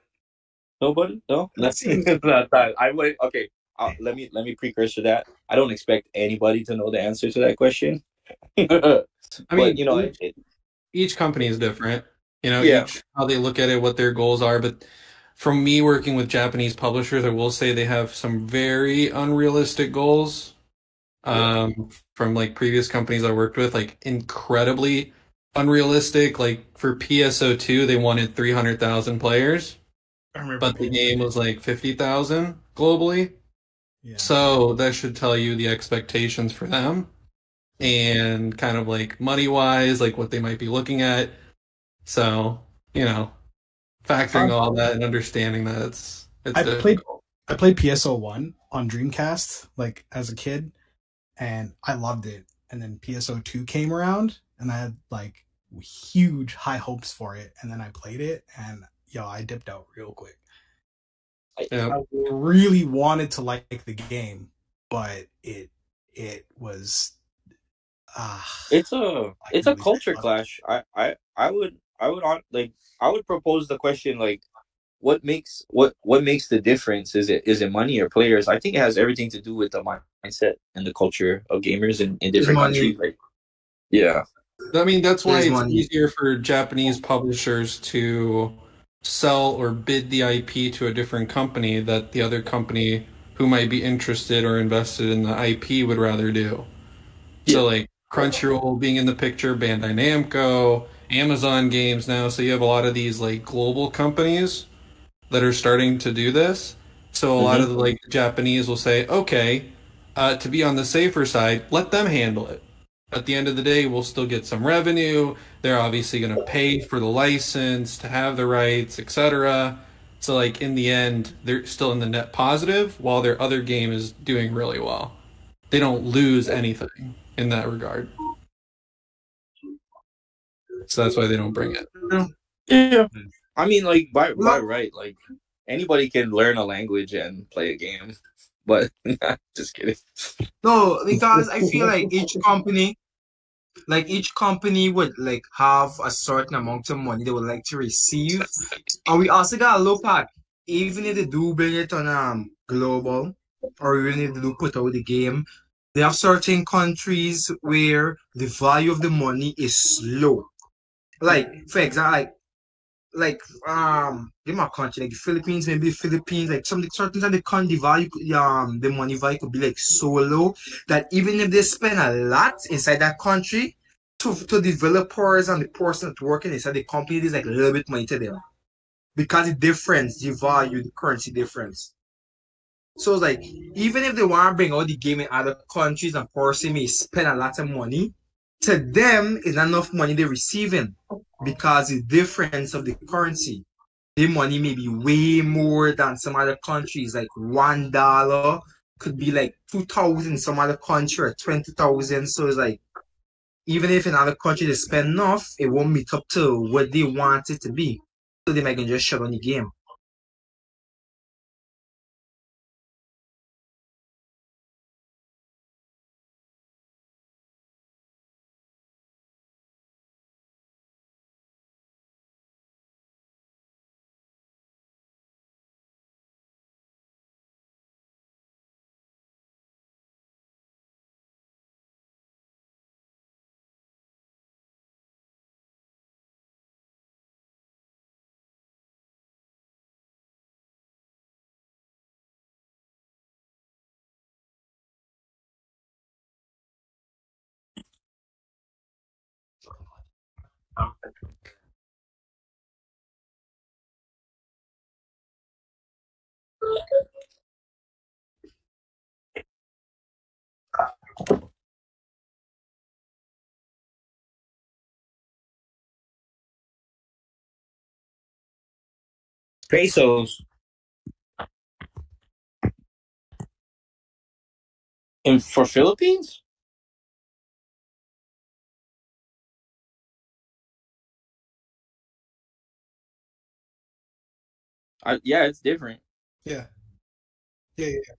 Nobody. No. That, that- I would. Okay. Uh, let me let me precursor that. I don't expect anybody to know the answer to that question. I mean, you know, each, it, each company is different. You know, Yeah. each how they look at it, what their goals are. But from me working with Japanese publishers, I will say they have some very unrealistic goals. Um, from like previous companies I worked with, like incredibly unrealistic. Like for PSO2, they wanted 300,000 players, I remember. but the game was like 50,000 globally. yeah. So that should tell you the expectations for them and kind of like money wise, like what they might be looking at. So, you know, factoring um, all that and understanding that it's it's I difficult. played I played PSO one on Dreamcast like as a kid, and I loved it. And then PSO two came around, and I had like huge high hopes for it. And then I played it, and yo, I dipped out real quick. Yeah. I really wanted to like the game, but it it was ah it's a I it's a culture say clash. I I I would I would on like I would propose the question like what makes what what makes the difference is it is it money or players i think it has everything to do with the mindset and the culture of gamers in, in different countries like yeah I mean, that's why There's it's money. easier for Japanese publishers to sell or bid the IP to a different company that the other company who might be interested or invested in the IP would rather do. So, like Crunchyroll being in the picture, Bandai Namco, Amazon Games now. So, you have a lot of these like global companies that are starting to do this. So, a lot of the like Japanese will say, okay, uh, to be on the safer side, let them handle it at the end of the day, we'll still get some revenue. They're obviously going to pay for the license to have the rights, etc. So, like in the end, they're still in the net positive, while their other game is doing really well. They don't lose anything in that regard. So that's why they don't bring it. yeah i mean like by by right like anybody can learn a language and play a game but just kidding No, because I feel like each company, like each company would like have a certain amount of money they would like to receive, and we also got a look at even if they do bring it on um global, or even if they do put out the game, they have certain countries where the value of the money is low. Like for example, like like um give my country like the Philippines, maybe Philippines, like some certain of the country value um the money value could be like so low that even if they spend a lot inside that country to to developers and the person that's working inside the company, is like a little bit money to them. Because the difference, the value, the currency difference. So it's like even if they want to bring out the game in other countries and person may spend a lot of money, to them it's not enough money they're receiving because the difference of the currency. The money may be way more than some other countries, like one dollar could be like two thousand some other country or twenty thousand. So it's like even if in other country they spend enough, it won't meet up to what they want it to be. So they might just shut on the game. Pesos in for Philippines? I, yeah, it's different. Yeah. Yeah, yeah.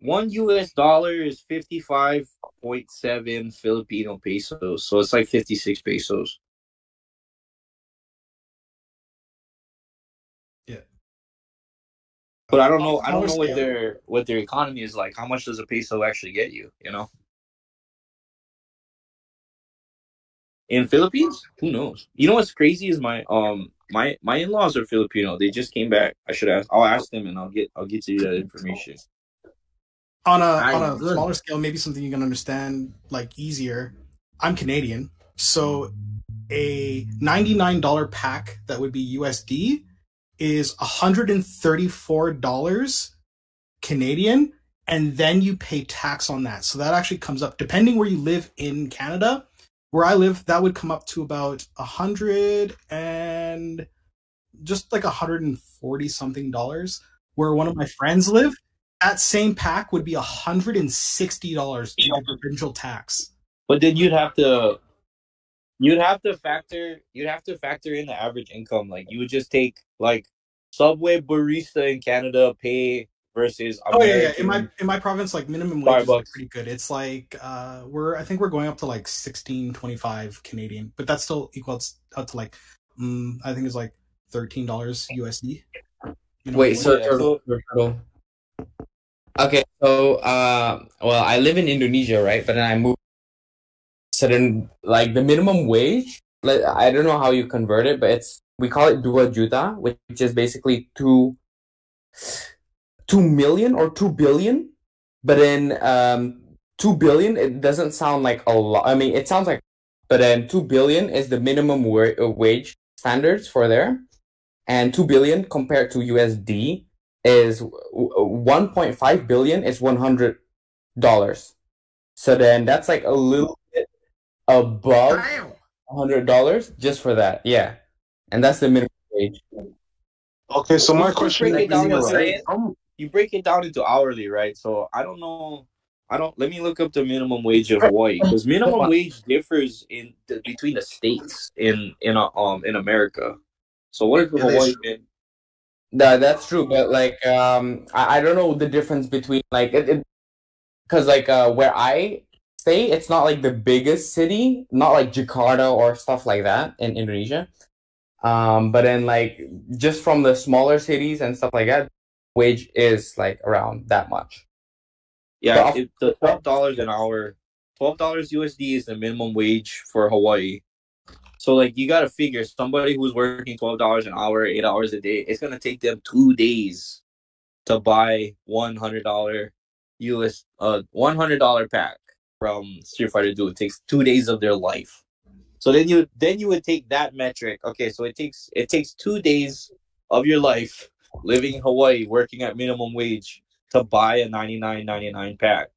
One US dollar is fifty five point seven Filipino pesos, so it's like fifty six pesos. Yeah. But I don't know. I don't know what their what their economy is like. How much does a peso actually get you? You know, in Philippines, who knows? You know what's crazy is my um my my in laws are Filipino. They just came back. I should ask. I'll ask them and I'll get I'll get you that information. on a on a good. smaller scale, maybe something you can understand like easier. I'm Canadian, so a ninety nine dollar pack that would be USD is hundred and thirty four dollars Canadian, and then you pay tax on that. So that actually comes up depending where you live in Canada. Where I live, that would come up to about a hundred and just like a hundred and forty something dollars. Where one of my friends live, that same pack would be a hundred and sixty dollars in provincial tax. But then you'd have to you'd have to factor you'd have to factor in the average income. Like you would just take like Subway barista in Canada pay versus Oh yeah, yeah. In my in my province, like minimum wage is pretty good. It's like uh, we're I think we're going up to like sixteen twenty five Canadian, but that still equals out to like mm, I think it's like thirteen dollars USD. minimum Wait, so Yeah, turtle, turtle. Okay, so uh, well, I live in Indonesia, right? But then I moved. So then, like the minimum wage, like I don't know how you convert it, but it's we call it dua juta, which is basically two, two million or two billion. But then, um, two billion, it doesn't sound like a lot. I mean, it sounds like, but then two billion is the minimum wa- uh, wage standards for there, and two billion compared to USD is 1.5 billion is 100 dollars. So then that's like a little bit above 100 dollars just for that yeah. And that's the minimum wage. Okay, so my Let's just question break it down is, to say- you break it down into hourly, right? So I don't know. I don't. Let me look up the minimum wage of Hawaii because minimum wage differs in the, between the states in in uh, um in America. So what is the Yeah, Hawaii? min- that, that's true but like um I, I don't know the difference between like it because like uh where i stay it's not like the biggest city not like jakarta or stuff like that in indonesia um but then like just from the smaller cities and stuff like that wage is like around that much Yeah, it, the twelve dollars an hour, twelve dollars USD is the minimum wage for Hawaii. So like you got to figure somebody who's working twelve dollars an hour, eight hours a day, it's gonna take them two days to buy one hundred dollar US uh one hundred dollar pack from Street Fighter Duel. It takes two days of their life. So then you then you would take that metric. Okay, so it takes it takes two days of your life living in Hawaii, working at minimum wage to buy a ninety nine ninety nine pack.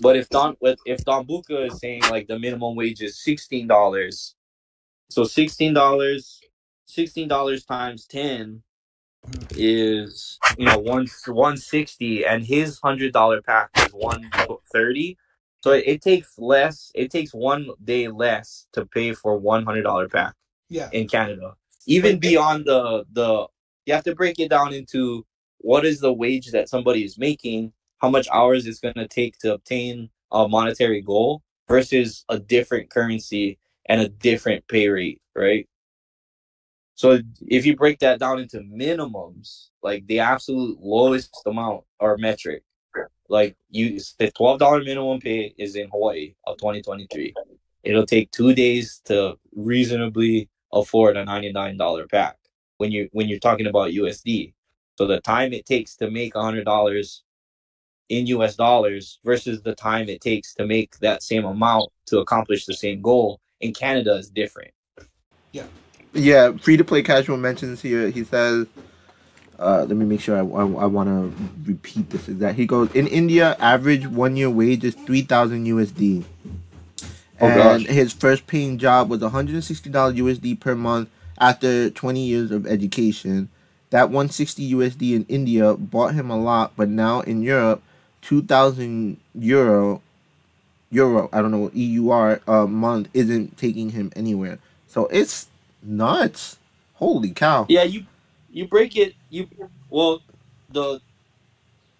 But if Don with if Don Buka is saying like the minimum wage is sixteen dollars, so sixteen dollars, sixteen dollars times ten is you know one one sixty, and his hundred dollar pack is one thirty. So it, it takes less. It takes one day less to pay for one hundred dollar pack yeah, in Canada. Even beyond the the you have to break it down into what is the wage that somebody is making, how much hours it's going to take to obtain a monetary goal versus a different currency and a different pay rate, right? So if you break that down into minimums, like the absolute lowest amount or metric, like you the twelve dollar minimum pay is in Hawaii of twenty twenty three. It'll take two days to reasonably afford a ninety nine dollar pack when you when you're talking about USD. So the time it takes to make hundred dollars in US dollars versus the time it takes to make that same amount to accomplish the same goal in Canada is different. Yeah, Yeah, free to play casual mentions here. He says, uh, let me make sure I, I, I want to repeat this exact. He goes, in India, average one year wage is 3,000 USD. Oh, and gosh. his first paying job was $160 USD per month after 20 years of education. That 160 USD in India bought him a lot, but now in Europe, 2,000 euro, euro, I don't know what EUR a month isn't taking him anywhere. So it's nuts. Holy cow. Yeah, you you break it. You well, the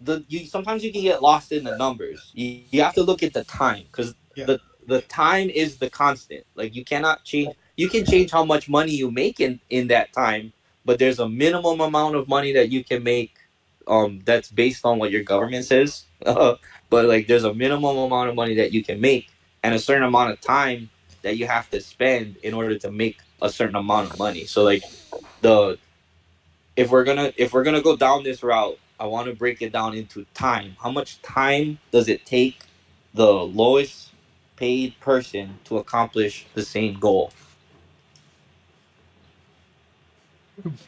the you sometimes you can get lost in the numbers. You, you have to look at the time because Yeah. the the time is the constant. Like you cannot change. You can change how much money you make in in that time, but there's a minimum amount of money that you can make. Um, that's based on what your government says. but like, there's a minimum amount of money that you can make, and a certain amount of time that you have to spend in order to make a certain amount of money. So like, the if we're gonna if we're gonna go down this route, I want to break it down into time. How much time does it take the lowest paid person to accomplish the same goal?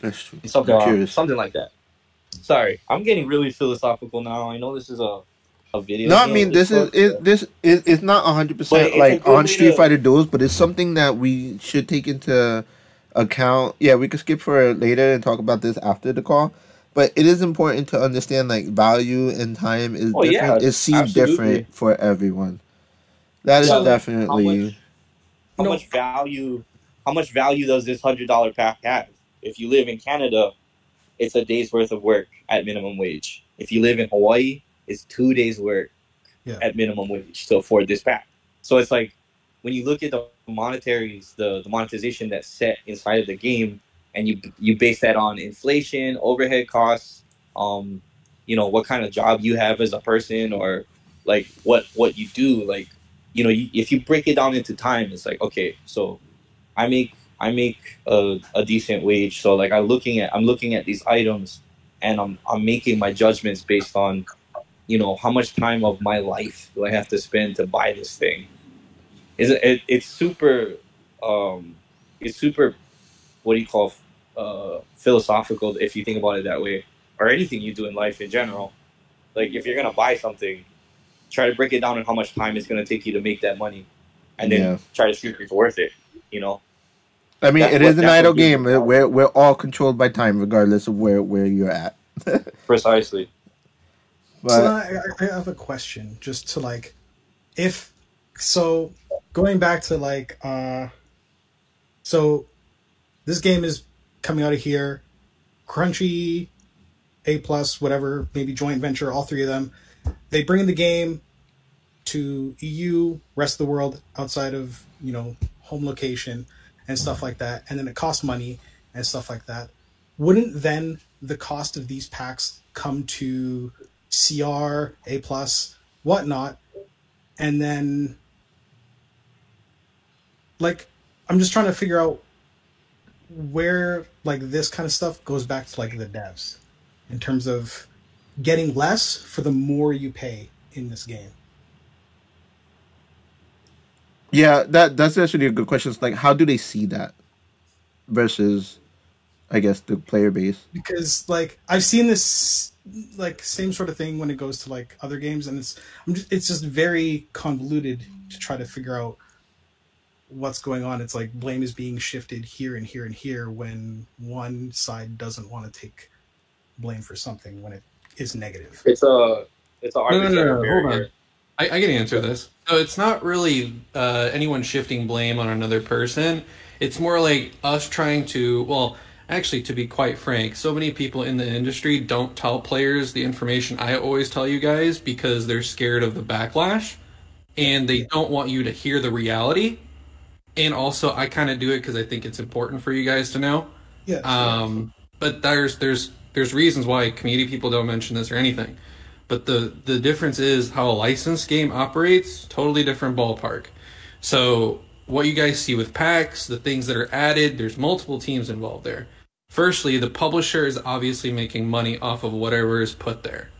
That's true. Something something like that. Sorry, I'm getting really philosophical now. I know this is a a video. No, I mean this is it, this is it's not 100 percent like on Street to- Fighter duels, but it's something that we should take into account. Yeah, we could skip for it later and talk about this after the call. But it is important to understand like value and time is Oh, yeah, different. it's seen absolutely. different for everyone. That is So, how definitely much- how much value how much value does this hundred dollar pack have? If you live in Canada, it's a day's worth of work at minimum wage. If you live in Hawaii, it's two days work Yeah. at minimum wage to afford this pack. So it's like when you look at the monetaries, the, the monetization that's set inside of the game, and you you base that on inflation, overhead costs, um, you know, what kind of job you have as a person, or like what what you do, like you know, you, if you break it down into time, it's like okay, so I make I make a, a decent wage, so like I'm looking at I'm looking at these items, and I'm I'm making my judgments based on, you know, how much time of my life do I have to spend to buy this thing? Is it, it it's super, um, it's super, what do you call, uh, philosophical if you think about it that way, or anything you do in life in general. Like if you're gonna buy something, try to break it down on how much time it's gonna take you to make that money, and then Yeah. try to see if it's worth it. You know. I mean That's it what- is an idle game. me. We're we're all controlled by time regardless of where, where you're at. Precisely. But so I, I I have a question, just to like, if so, going back to like, uh, so this game is coming out of here, Crunchy, A plus, whatever, maybe joint venture, all three of them. They bring the game to EU, rest of the world outside of you know home location and stuff like that, and then it costs money and stuff like that. Wouldn't then the cost of these packs come to CR, A plus, whatnot, and then like I'm just trying to figure out where like this kind of stuff goes back to like the devs in terms of getting less for the more you pay in this game. Yeah, that that's actually a good question. It's like how do they see that versus I guess the player base. because like I've seen this like same sort of thing when it goes to like other games, and it's I'm just, it's just very convoluted to try to figure out what's going on. It's like blame is being shifted here and here and here when one side doesn't want to take blame for something when it is negative. It's a it's a No, no, no, no, hold on. I, I can answer this. So it's not really uh, anyone shifting blame on another person. It's more like us trying to, well, actually, to be quite frank, so many people in the industry don't tell players the information I always tell you guys because they're scared of the backlash and they don't want you to hear the reality. And also, I kind of do it because I think it's important for you guys to know. Yeah. Um, but there's there's there's reasons why community people don't mention this or anything. But the the difference is how a licensed game operates. Totally different ballpark. So what you guys see with packs, the things that are added, there's multiple teams involved there. Firstly, the publisher is obviously making money off of whatever is put there.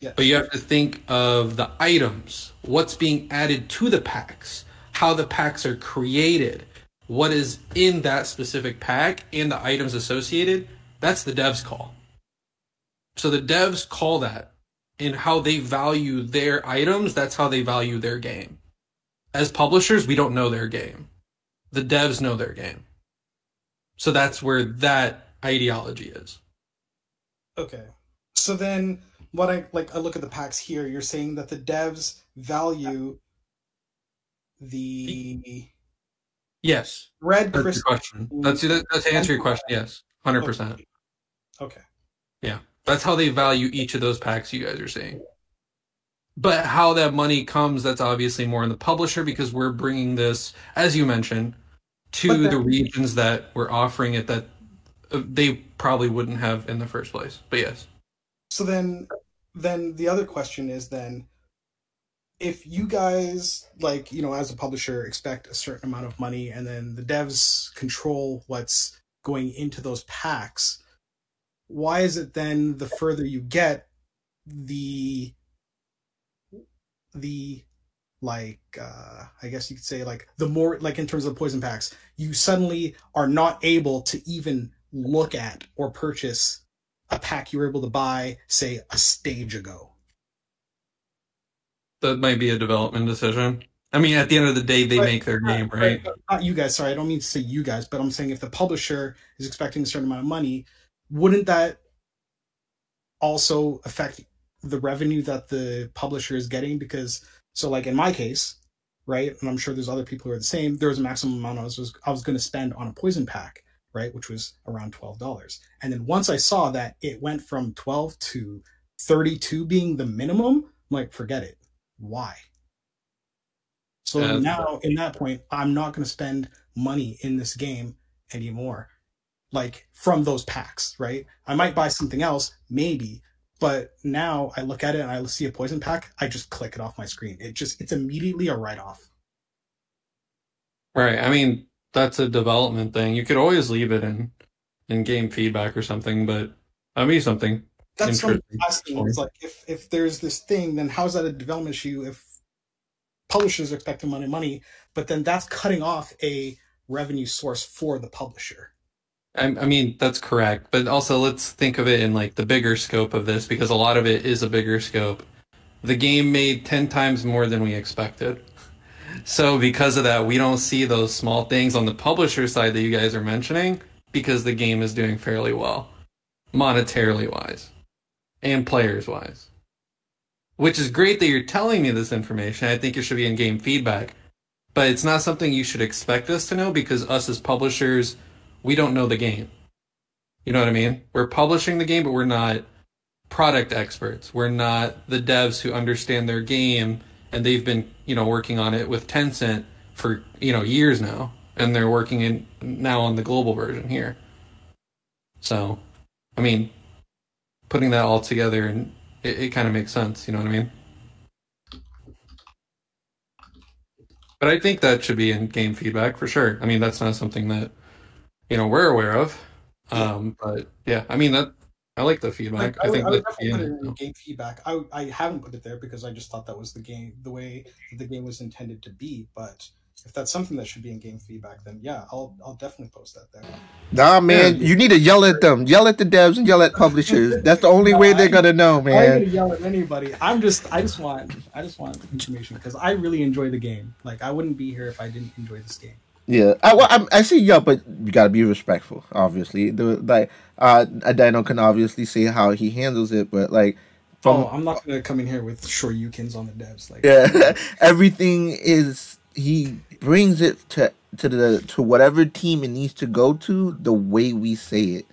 Yes. But you have to think of the items, what's being added to the packs, how the packs are created, what is in that specific pack, and the items associated. That's the devs call. So the devs call that and how they value their items, that's how they value their game. as publishers, we don't know their game. The devs know their game. So that's where that ideology is. Okay. So then what I like I look at the packs here, you're saying that the devs value the Yes. red That's crystal. question. That's that's to answer your question. Yes, hundred percent. Okay. That's how they value each of those packs you guys are seeing. But how that money comes, that's obviously more in the publisher because we're bringing this, as you mentioned, to the regions that we're offering it that uh, they probably wouldn't have in the first place. But yes, So then then the other question is then if you guys like, you know, as a publisher expect a certain amount of money and then the devs control what's going into those packs, why is it then the further you get the the like uh I guess you could say like the more like in terms of poison packs, you suddenly are not able to even look at or purchase a pack you were able to buy, say, a stage ago. that might be a development decision. I mean, at the end of the day, they Right. make their game, right? Not you guys, sorry, I don't mean to say you guys, but I'm saying if the publisher is expecting a certain amount of money, wouldn't that also affect the revenue that the publisher is getting? Because, so like in my case, right, and I'm sure there's other people who are the same, there was a maximum amount I was, I was going to spend on a poison pack, right, which was around $12. And then once I saw that it went from 12 to 32 being the minimum, I'm like, forget it. Why? So Yeah. now, in that point, I'm not going to spend money in this game anymore. Like from those packs, right? I might buy something else, maybe, but now I look at it and I see a poison pack, I just click it off my screen. It just, it's immediately a write off. Right. I mean, that's a development thing. You could always leave it in in game feedback or something, but that'd be something. That's Interesting. asking. It's like if if there's this thing, then how's that a development issue if publishers are expecting money money, but then that's cutting off a revenue source for the publisher. I, I mean, that's correct, but also let's think of it in like the bigger scope of this because a lot of it is a bigger scope. The game made 10 times more than we expected. So because of that, we don't see those small things on the publisher side that you guys are mentioning because the game is doing fairly well, monetarily wise and players wise. Which is great that you're telling me this information. I think it should be in game feedback. But it's not something you should expect us to know because us as publishers, we don't know the game. You know what I mean? We're publishing the game, but we're not product experts. We're not the devs who understand their game and they've been, you know, working on it with Tencent for, you know, years now. And they're working in now on the global version here. So, I mean, putting that all together and it, it kind of makes sense, you know what I mean? But I think that should be in game feedback for sure. I mean, that's not something that you know we're aware of. Um, but yeah, I mean that I like the feedback. Like, I, I, would, think I would that definitely put it in game feedback. I, I haven't put it there because I just thought that was the game, the way that the game was intended to be. But if that's something that should be in game feedback, then yeah, I'll I'll definitely post that there. Nah, man, Yeah. you need to yell at them. Yell at the devs and yell at publishers. That's the only way they're gonna know, man. I'm not gonna yell at anybody. I'm just I just want I just want information because I really enjoy the game. Like I wouldn't be here if I didn't enjoy this game. Yeah, I, well, I'm, I see yell, but you gotta be respectful. Obviously, the like uh, Dino can obviously say how he handles it, but like from oh, I'm not gonna come in here with shoryukens on the devs. Like yeah, everything is he brings it to to the to whatever team it needs to go to the way we say it.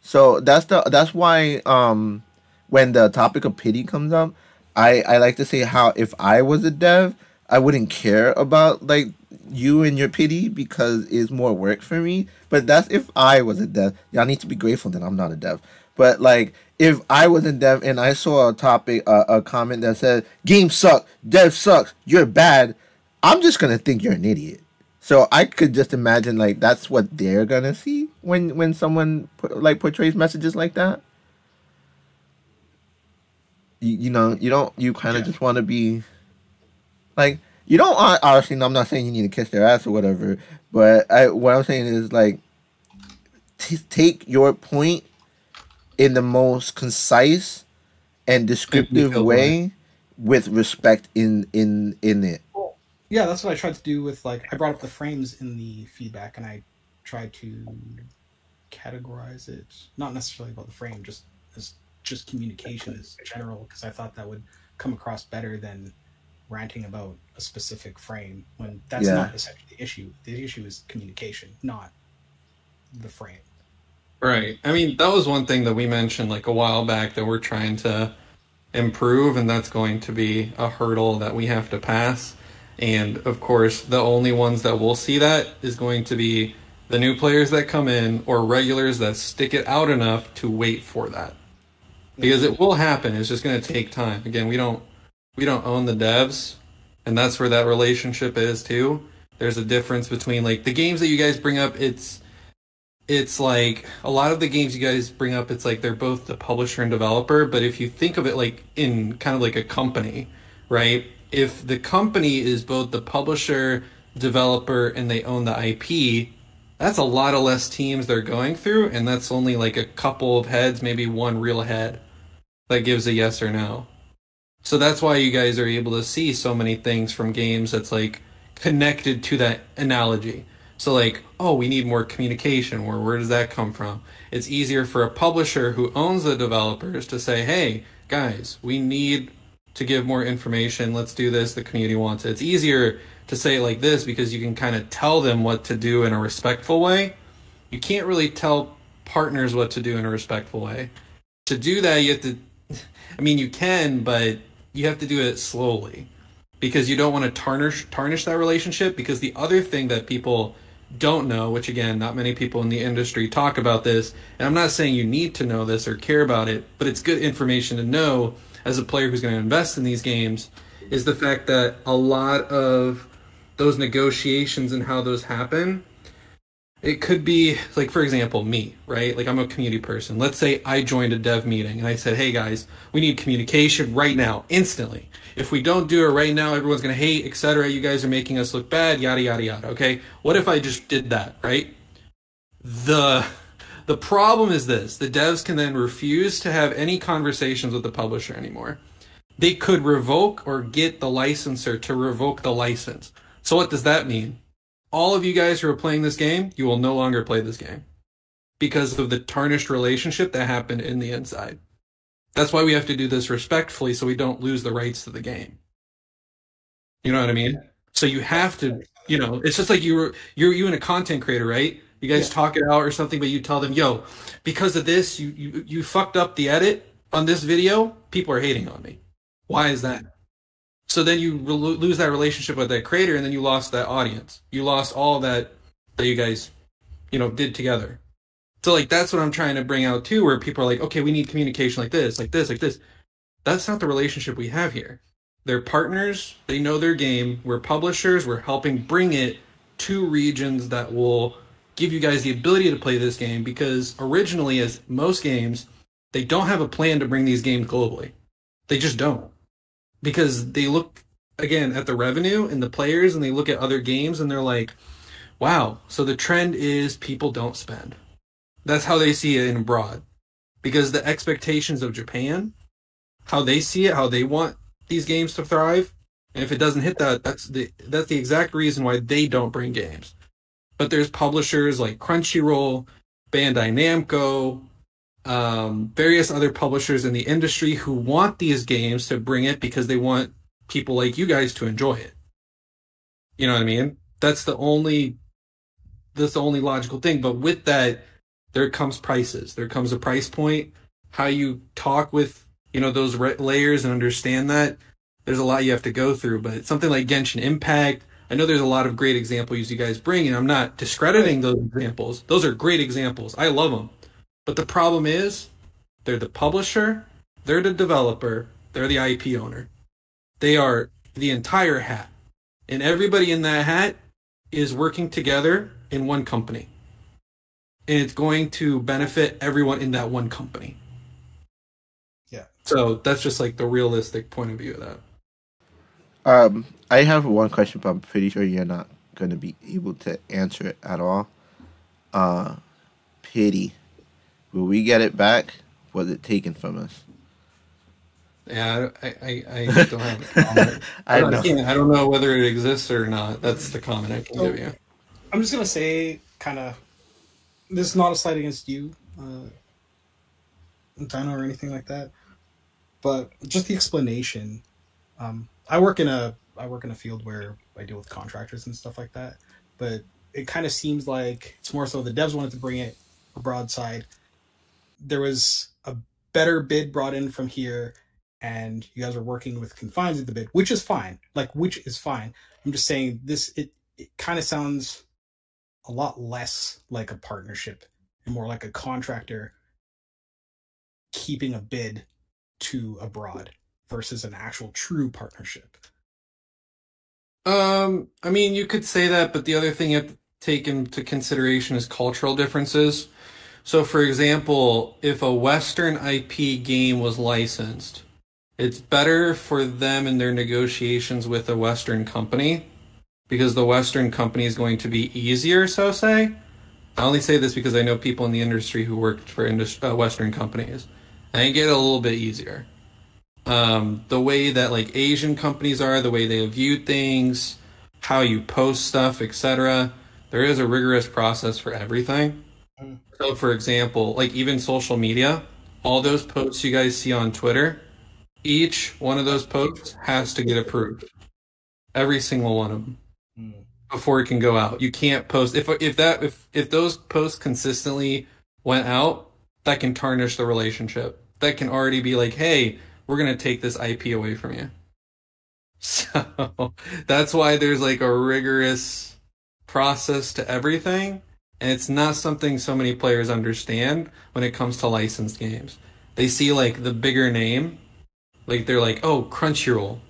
So that's the that's why um when the topic of pity comes up, I I like to say how if I was a dev, I wouldn't care about like you and your pity because it's more work for me. But that's if I was a dev. Y'all need to be grateful that I'm not a dev. But like if I was a dev and I saw a topic uh, a comment that said game suck, dev sucks, you're bad, I'm just gonna think you're an idiot. So I could just imagine like that's what they're gonna see when when someone put, like portrays messages like that. You, you know you don't you kind of Yeah. just want to be like you don't hon- honestly. I'm not saying you need to kiss their ass or whatever, but I what I'm saying is like t- take your point in the most concise and descriptive detailed way with respect in in in it. Yeah, that's what I tried to do with like I brought up the frames in the feedback and I tried to categorize it not necessarily about the frame just as just communication as general because I thought that would come across better than ranting about a specific frame when that's Yeah. not essentially the issue. The issue is communication, not the frame. Right. I mean, that was one thing that we mentioned like a while back that we're trying to improve, and that's going to be a hurdle that we have to pass. And of course, the only ones that will see that is going to be the new players that come in or regulars that stick it out enough to wait for that. Because it will happen. It's just going to take time. Again, we don't we don't own the devs, and that's where that relationship is too. There's a difference between like the games that you guys bring up. It's it's like a lot of the games you guys bring up it's like they're both the publisher and developer but if you think of it like in kind of like a company right if the company is both the publisher developer and they own the ip that's a lot of less teams they're going through and that's only like a couple of heads maybe one real head that gives a yes or no so that's why you guys are able to see so many things from games that's like connected to that analogy so like, oh, we need more communication. Where where does that come from? It's easier for a publisher who owns the developers to say, hey, guys, we need to give more information. Let's do this. The community wants it. It's easier to say it like this because you can kind of tell them what to do in a respectful way. You can't really tell partners what to do in a respectful way. To do that, you have to. I mean, you can, but you have to do it slowly because you don't want to tarnish tarnish that relationship. Because the other thing that people don't know which again not many people in the industry talk about this and i'm not saying you need to know this or care about it but it's good information to know as a player who's going to invest in these games is the fact that a lot of those negotiations and how those happen it could be like for example me right? Like i'm a community person. Let's say i joined a dev meeting and i said hey guys we need communication right now instantly. If we don't do it right now everyone's going to hate etc you guys are making us look bad yada yada yada okay? What if i just did that right? The the problem is this. The devs can then refuse to have any conversations with the publisher anymore. They could revoke or get the licenser to revoke the license. So what does that mean all of you guys who are playing this game, you will no longer play this game because of the tarnished relationship that happened in the inside. That's why we have to do this respectfully so we don't lose the rights to the game. You know what I mean? So you have to, you know, it's just like you were you're you and a content creator, right? You guys talk it out or something, but you tell them, "Yo, because of this, you you you fucked up the edit on this video. People are hating on me. Why is that?" So then you re- lose that relationship with that creator, and then you lost that audience. You lost all that that you guys, you know, did together. So like that's what I'm trying to bring out too, where people are like, okay, we need communication like this, like this, like this. That's not the relationship we have here. They're partners. They know their game. We're publishers. We're helping bring it to regions that will give you guys the ability to play this game because originally, as most games, they don't have a plan to bring these games globally. They just don't because they look again at the revenue and the players and they look at other games and they're like, wow, so the trend is people don't spend. That's how they see it in abroad. Because the expectations of Japan, how they see it, how they want these games to thrive, and if it doesn't hit that, that's the that's the exact reason why they don't bring games. But there's publishers like Crunchyroll, Bandai Namco, um, various other publishers in the industry who want these games to bring it because they want people like you guys to enjoy it. You know what I mean? That's the only that's the only logical thing. But with that, there comes prices. There comes a price point. How you talk with you know those re- layers and understand that there's a lot you have to go through. But something like Genshin Impact, I know there's a lot of great examples you guys bring, and I'm not discrediting those examples. Those are great examples. I love them. But the problem is, they're the publisher, they're the developer, they're the IP owner. They are the entire hat. And everybody in that hat is working together in one company. And it's going to benefit everyone in that one company. Yeah. So that's just like the realistic point of view of that. Um, I have one question, but I'm pretty sure you're not going to be able to answer it at all. Uh, pity. Will we get it back? Was it taken from us? Yeah, I, I, I don't have a comment. I I, know. can't- I don't know whether it exists or not. That's the comment I can So- give you. I'm just gonna say, kind of, this is not a slight against you, uh, Dino, or anything like that, but just the explanation. Um, I work in a I work in a field where I deal with contractors and stuff like that, but it kind of seems like it's more so the devs wanted to bring it broadside. There was a better bid brought in from here, and you guys are working with confines of the bid, which is fine. Like, which is fine. I'm just saying this. It it kind of sounds a lot less like a partnership and more like a contractor keeping a bid to abroad versus an actual true partnership. Um, I mean, you could say that, but the other thing you have to take into consideration is cultural differences. So, for example, if a Western IP game was licensed, it's better for them in their negotiations with a Western company because the Western company is going to be easier, so say. I only say this because I know people in the industry who worked for indus- uh, Western companies, and get a little bit easier um, the way that like Asian companies are, the way they view things, how you post stuff, etc. There is a rigorous process for everything. So, for example, like even social media, all those posts you guys see on Twitter, each one of those posts has to get approved. Every single one of them hmm. before it can go out. You can't post if if that if if those posts consistently went out, that can tarnish the relationship. That can already be like, hey, we're gonna take this IP away from you. So that's why there's like a rigorous process to everything, and it's not something so many players understand when it comes to licensed games. They see like the bigger name, like they're like, oh, Crunchyroll.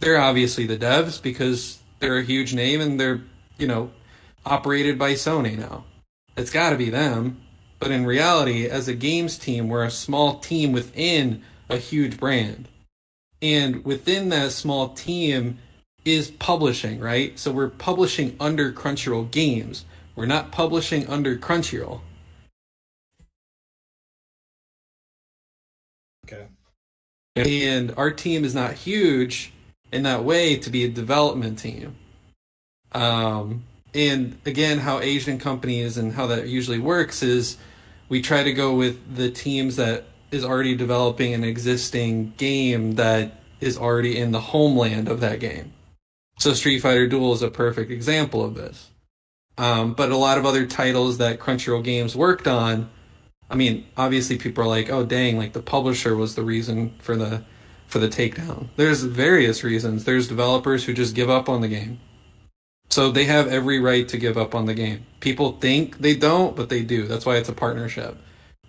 They're obviously the devs because they're a huge name and they're, you know, operated by Sony now. It's got to be them. But in reality, as a games team, we're a small team within a huge brand. And within that small team is publishing, right? So we're publishing under Crunchyroll Games. We're not publishing under Crunchyroll. Okay. And our team is not huge in that way to be a development team. Um, and again, how Asian companies and how that usually works is we try to go with the teams that is already developing an existing game that is already in the homeland of that game. So Street Fighter Duel is a perfect example of this. Um, but a lot of other titles that Crunchyroll Games worked on, I mean, obviously people are like, "Oh, dang! Like the publisher was the reason for the for the takedown." There's various reasons. There's developers who just give up on the game, so they have every right to give up on the game. People think they don't, but they do. That's why it's a partnership.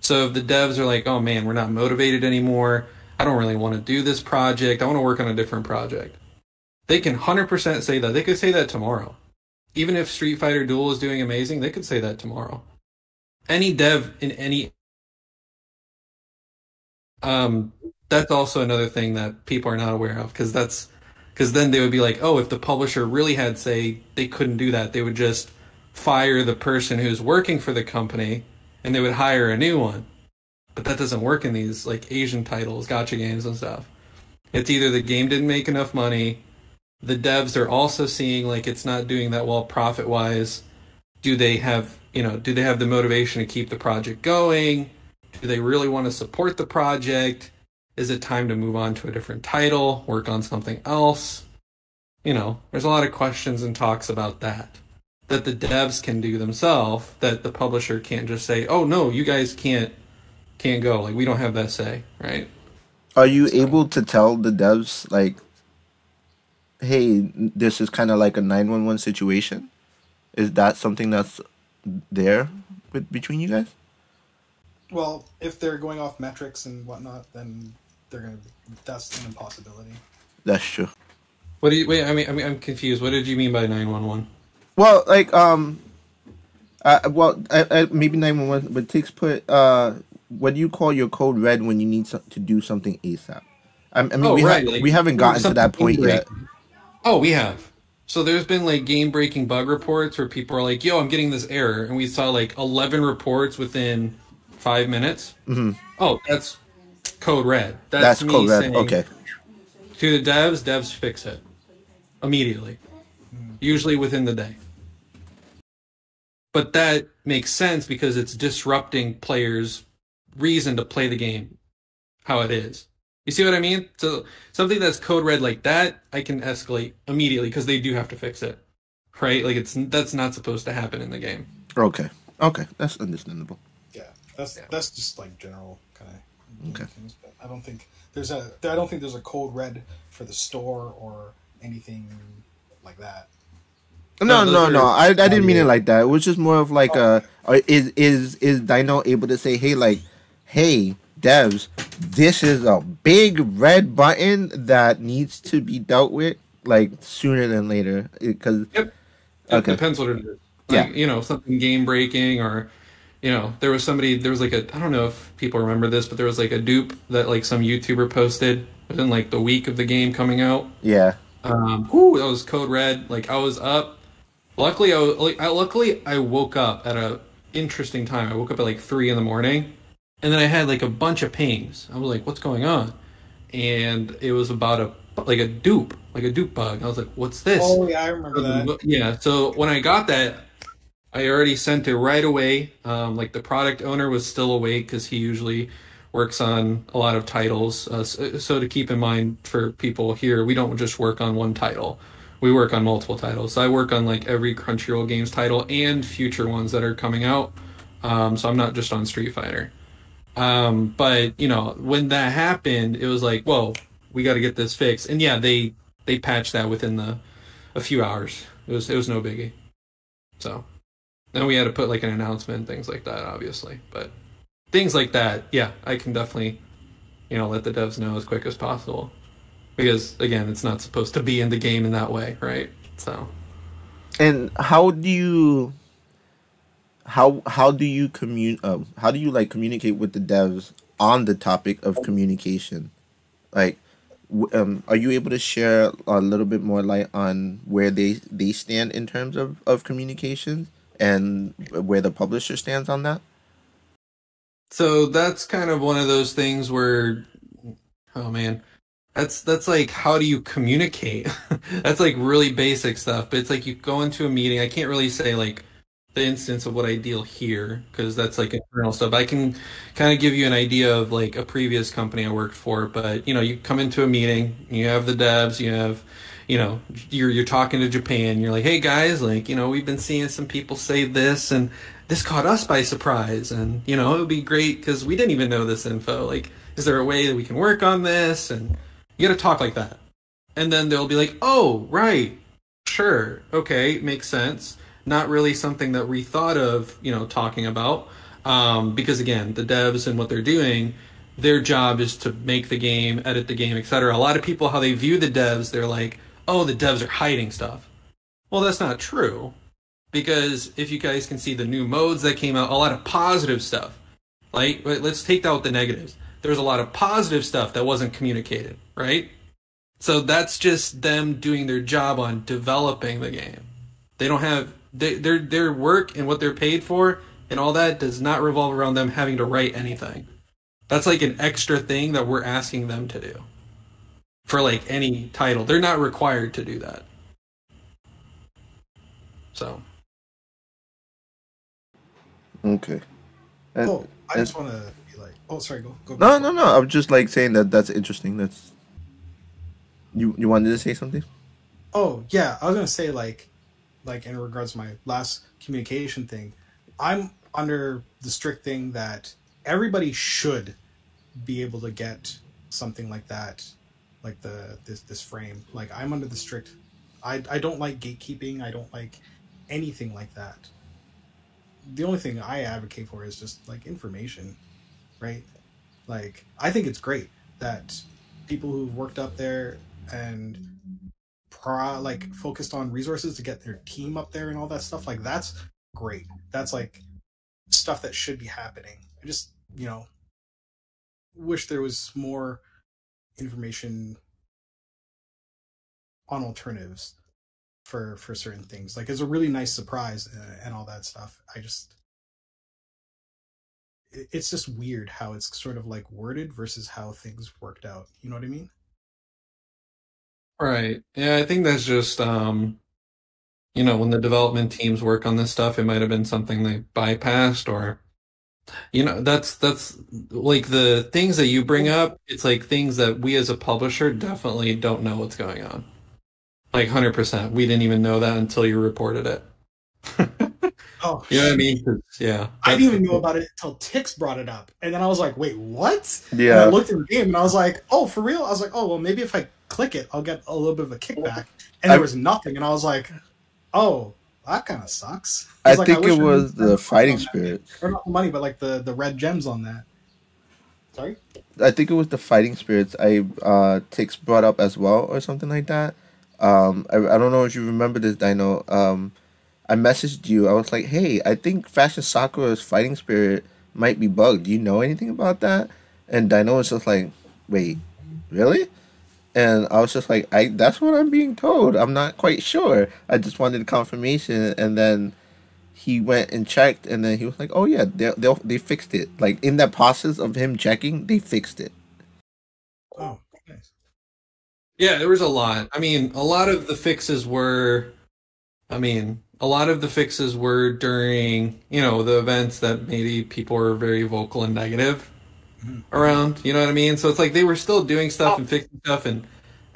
So if the devs are like, "Oh man, we're not motivated anymore. I don't really want to do this project. I want to work on a different project." They can 100% say that. They could say that tomorrow. Even if Street Fighter Duel is doing amazing, they could say that tomorrow. Any dev in any um that's also another thing that people are not aware of because that's because then they would be like, "Oh, if the publisher really had say they couldn't do that, they would just fire the person who's working for the company and they would hire a new one." But that doesn't work in these like Asian titles, gacha games and stuff. It's either the game didn't make enough money, the devs are also seeing like it's not doing that well profit wise. Do they have, you know, do they have the motivation to keep the project going? Do they really want to support the project? Is it time to move on to a different title, work on something else? You know, there's a lot of questions and talks about that that the devs can do themselves that the publisher can't just say, "Oh no, you guys can't can't go. Like we don't have that say, right?" Are you able to tell the devs like, hey, this is kind of like a nine one one situation? Is that something that's there with, between you guys? Well, if they're going off metrics and whatnot, then they're gonna. That's an impossibility. That's true. What do you wait? I mean, I mean, I'm confused. What did you mean by nine one one? Well, like um, uh, well, I, I, maybe nine one one, but takes put uh, what do you call your code red when you need some, to do something ASAP? I, I mean, Oh, we, ha- right, like, we haven't gotten to that point yet. Oh, we have. So there's been like game breaking bug reports where people are like, "Yo, I'm getting this error," and we saw like 11 reports within five minutes. Mhm. Oh, that's code red. That's, That's code red. Okay. to the devs, devs fix it immediately, usually within the day. But that makes sense because it's disrupting players' reason to play the game how it is. You see what I mean? So something that's code red like that, I can escalate immediately because they do have to fix it, right? Like it's that's not supposed to happen in the game. Okay. Okay. That's understandable. Yeah, that's that's just like general kind of Okay. things. But I don't think there's a I don't think there's a code red for the store or anything like that. No, No, no, no. I, I didn't mean it like that. It was just more of like uh uh, is is is Dino able to say, hey, like, hey, devs, this is a big red button that needs to be dealt with like sooner than later because Yep. It Okay. depends what it is. Like, Yeah. You know, something game breaking or, you know, there was somebody, there was like a, I don't know if people remember this, but there was like a dupe that like some YouTuber posted within like the week of the game coming out. yeah, Um, whew, that was code red. Like I was up. Luckily, I, was, like, I luckily I woke up at a interesting time. I woke up at like three in the morning, and then I had like a bunch of pings. I was like, "What's going on?" And it was about a like a dupe, like a dupe bug. I was like, "What's this?" Oh yeah, I remember that. Yeah. So when I got that, I already sent it right away. Um, like the product owner was still awake because he usually works on a lot of titles. Uh, so, so to keep in mind for people here, we don't just work on one title. We work on multiple titles. So I work on like every Crunchyroll Games title and future ones that are coming out. Um, so I'm not just on Street Fighter. Um, but you know, when that happened, it was like, whoa, we got to get this fixed. And yeah, they they patched that within the a few hours. It was it was no biggie. So then we had to put like an announcement, things like that, obviously. But things like that, yeah, I can definitely, you know, let the devs know as quick as possible. Because again, it's not supposed to be in the game in that way, right? So and how do you how how do you commun um how do you like communicate with the devs on the topic of communication like um are you able to share a little bit more light on where they they stand in terms of of communication and where the publisher stands on that So that's kind of one of those things where, oh man, that's that's like how do you communicate? that's like really basic stuff. But it's like you go into a meeting. I can't really say like the instance of what I deal here because that's like internal stuff. I can kind of give you an idea of like a previous company I worked for. But you know, you come into a meeting, you have the devs, you have you know you're you're talking to Japan. You're like, hey guys, like you know we've been seeing some people say this and this caught us by surprise and you know it would be great because we didn't even know this info like is there a way that we can work on this and you gotta talk like that and then they'll be like oh right sure okay makes sense not really something that we thought of you know talking about um, because again the devs and what they're doing their job is to make the game edit the game etc a lot of people how they view the devs they're like oh the devs are hiding stuff well that's not true because if you guys can see the new modes that came out, a lot of positive stuff. Like, let's take that out the negatives. There's a lot of positive stuff that wasn't communicated, right? So that's just them doing their job on developing the game. They don't have they, their their work and what they're paid for and all that does not revolve around them having to write anything. That's like an extra thing that we're asking them to do for like any title. They're not required to do that. So. okay and, Oh, I and- just want to be like, oh, sorry, go go. no no no i'm just like saying that that's interesting that's you you wanted to say something Oh yeah, I was gonna say like, like in regards to my last communication thing, I'm under the strict thing that everybody should be able to get something like that, like the this this frame. Like I'm under the strict. I I don't like gatekeeping. I don't like anything like that. The only thing I advocate for is just like information, right? Like I think it's great that people who've worked up there and pro like focused on resources to get their team up there and all that stuff like that's great that's like stuff that should be happening i just you know wish there was more information on alternatives for for certain things like it's a really nice surprise uh, and all that stuff i just it's just weird how it's sort of like worded versus how things worked out. You know what I mean? Right. Yeah, I think that's just um you know, when the development teams work on this stuff, it might have been something they bypassed or you know, that's that's like the things that you bring up, it's like things that we as a publisher definitely don't know what's going on. Like 100%. We didn't even know that until you reported it. Oh, You know what I mean? yeah. I didn't even know about it until Tix brought it up, and then I was like, "Wait, what?" And I looked in the game, and I was like, "Oh, for real?" I was like, "Oh, well, maybe if I click it, I'll get a little bit of a kickback." And I- there was nothing, and I was like, "Oh, that kind of sucks." I like, think wish it was the fighting spirit, or not the money, but like the the red gems on that. Sorry. I think it was the fighting spirits I uh Tix brought up as well or something like that. Um I, I don't know if you remember this Dino. Um I messaged you. I was like, "Hey, I think Fashion Sakura's fighting spirit might be bugged. Do you know anything about that?" And Dino was just like, "Wait, really?" And I was just like, "I that's what I'm being told. I'm not quite sure. I just wanted confirmation." And then he went and checked, and then he was like, "Oh yeah, they they they fixed it. Like in that process of him checking, they fixed it." Oh, nice. Yeah, there was a lot. I mean, a lot of the fixes were, I mean, a lot of the fixes were during, you know, the events that maybe people were very vocal and negative. Around. You know what I mean? So it's like they were still doing stuff and fixing stuff and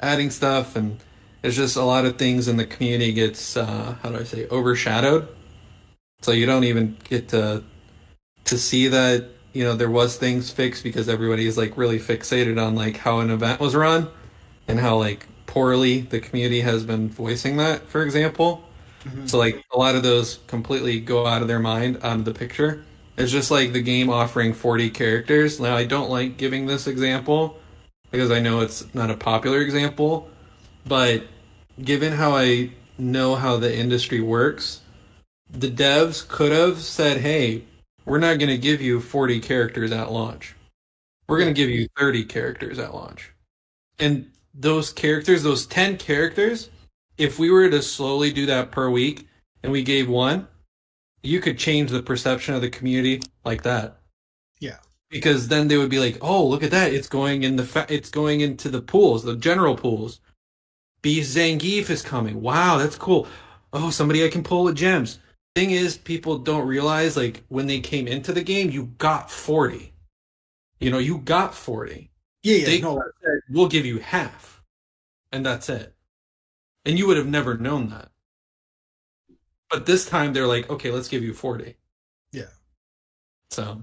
adding stuff, and it's just a lot of things in the community gets, uh, how do I say, overshadowed. So you don't even get to to see that you know there was things fixed because everybody is like really fixated on like how an event was run and how like poorly the community has been voicing that for example Mhm. so like a lot of those completely go out of their mind out of the picture it's just like the game offering 40 characters. Now i don't like giving this example because i know it's not a popular example but given how i know how the industry works the devs could have said hey we're not going to give you 40 characters at launch. We're going to give you 30 characters at launch. And those characters, those 10 characters, if we were to slowly do that per week and we gave one, you could change the perception of the community like that. Yeah. Because then they would be like, "Oh, look at that. It's going in the fa- it's going into the pools, the general pools. B Zangief is coming. Wow, that's cool. Oh, somebody I can pull with gems." Thing is, people don't realize like when they came into the game, you got 40. You know, you got 40 Yeah, yeah. they no, said, we'll give you half and that's it and you would have never known that but this time they're like okay let's give you 40 Yeah. so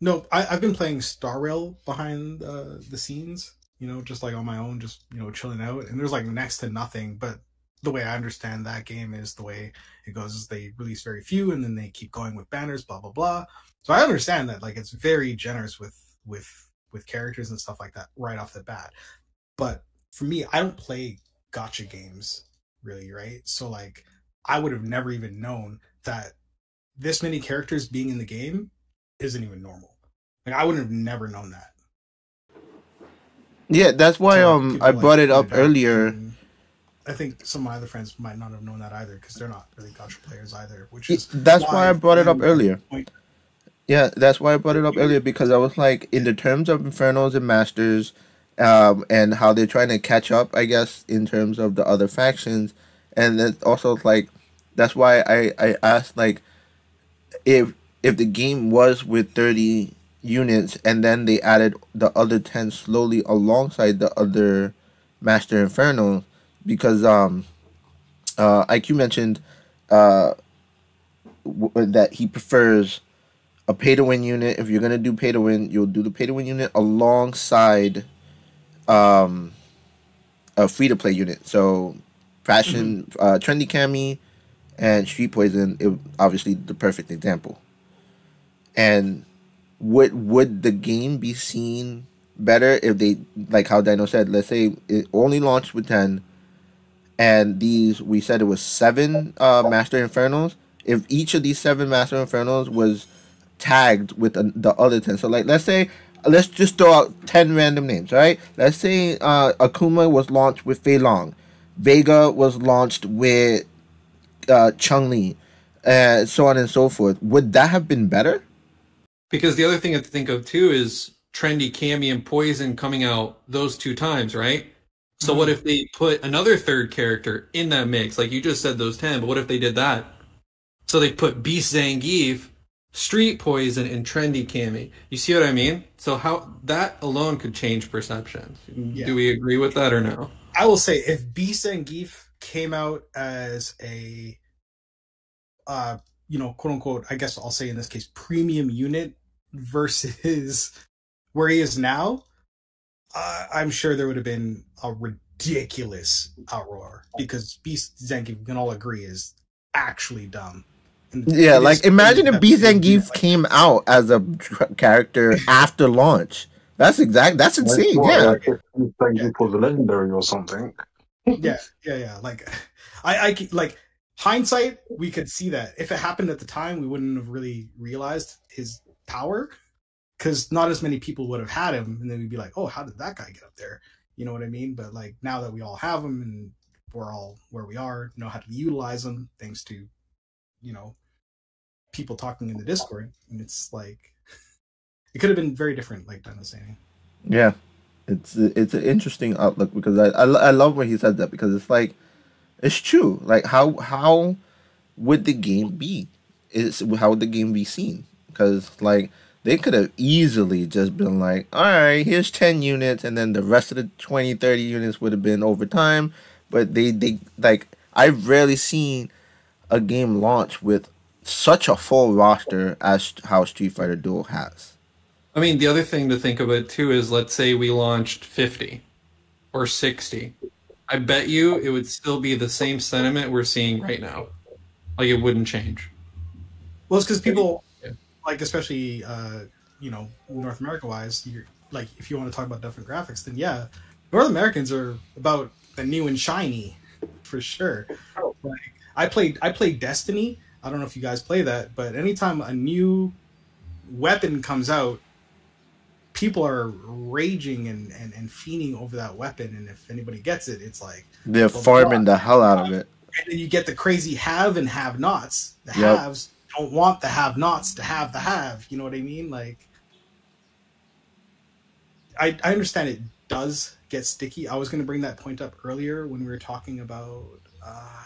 No, I, I've been playing Star Rail behind uh, the scenes, you know, just like on my own, just you know, chilling out. And there's like next to nothing. But the way I understand that game is the way it goes is they release very few, and then they keep going with banners, blah blah blah. So I understand that like it's very generous with with with characters and stuff like that right off the bat. But for me, I don't play gacha games really, right? So like I would have never even known that this many characters being in the game isn't even normal. Like I wouldn't have never known that. Yeah, that's why So, um I like, brought it up earlier. I think some of my other friends might not have known that either because they're not really gacha players either. Which is That's why I brought it up earlier. Yeah, that's why I brought it up earlier because I was like, in the terms of Infernos and Masters, um, and how they're trying to catch up, I guess, in terms of the other factions, and then also like, that's why I I asked like, if if the game was with thirty units and then they added the other ten slowly alongside the other Master Inferno, because um, uh, IQ mentioned, uh, that he prefers a pay to win unit. If you're gonna do pay to win, you'll do the pay to win unit alongside um a free to play unit. So fashion uh trendy Cammy and street poison it obviously the perfect example. And would would the game be seen better if they like how Dino said, let's say it only launched with ten and these we said it was seven uh master infernos. If each of these seven master infernos was tagged with the, the other 10 so like let's say let's just throw out 10 random names right? let's say uh akuma was launched with Fei Long vega was launched with uh chung li and so on and so forth would that have been better Because the other thing I have to think of too is trendy Cammy and Poison coming out those two times, right? So what if they put another third character in that mix? Like you just said those 10, but what if they did that? So they put Beast Zangief, Street Poison, and Trendy Cammy. You see what I mean? So how that alone could change perceptions. Yeah. Do we agree with that or no? I will say if Beast Zangief came out as a uh you know quote unquote I guess I'll say in this case premium unit versus where he is now uh, I'm sure there would have been a ridiculous outroar because Beast Zangief we can all agree is actually dumb. And Yeah, like imagine if Beast Zangief that. came out as a character after launch. That's exact. That's insane. Like, Yeah. Like if you was a legendary or something. yeah yeah yeah like I, I like hindsight we could see that if it happened at the time we wouldn't have really realized his power because not as many people would have had him and then we'd be like oh how did that guy get up there you know what i mean but like now that we all have him and we're all where we are know how to utilize them thanks to you know people talking in the discord and it's like it could have been very different like Dan was saying Yeah, it's it's an interesting outlook because I, I I love when he said that because it's like it's true. Like how how would the game be? Is how would the game be seen? Because like they could have easily just been like, all right, here's ten units, and then the rest of the 20, 30 units would have been over time. But they they like I've rarely seen a game launch with such a full roster as how Street Fighter Duel has. I mean, the other thing to think about too is let's say we launched 50 or 60. I bet you it would still be the same sentiment we're seeing right now. Like it wouldn't change. Well, it's because people, Yeah. like especially uh, you know North America wise, you're like if you want to talk about different graphics, then yeah, North Americans are about the new and shiny, for sure. Like I played, I played Destiny. I don't know if you guys play that, but anytime a new weapon comes out, people are raging and, and, and fiending over that weapon. And if anybody gets it, it's like They're Well, farming the hell out of it. and then you get the crazy have and have nots. The Yep. haves don't want the have nots to have the have. You know what I mean? Like, I I understand it does get sticky. I was going to bring that point up earlier when we were talking about. Uh,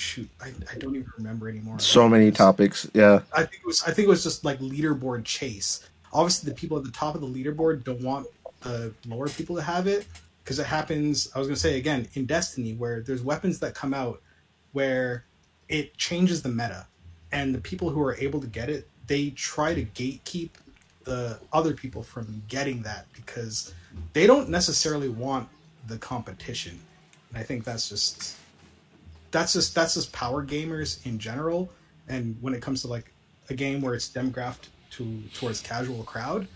shoot, I, I don't even remember anymore. So many topics. Yeah. I think it was I think it was just like leaderboard chase. Obviously, the people at the top of the leaderboard don't want the lower people to have it because it happens. I was gonna say again in Destiny where there's weapons that come out where it changes the meta, and the people who are able to get it they try to gatekeep the other people from getting that because they don't necessarily want the competition. And I think that's just that's just that's just power gamers in general and when it comes to like a game where it's demographed to towards casual crowd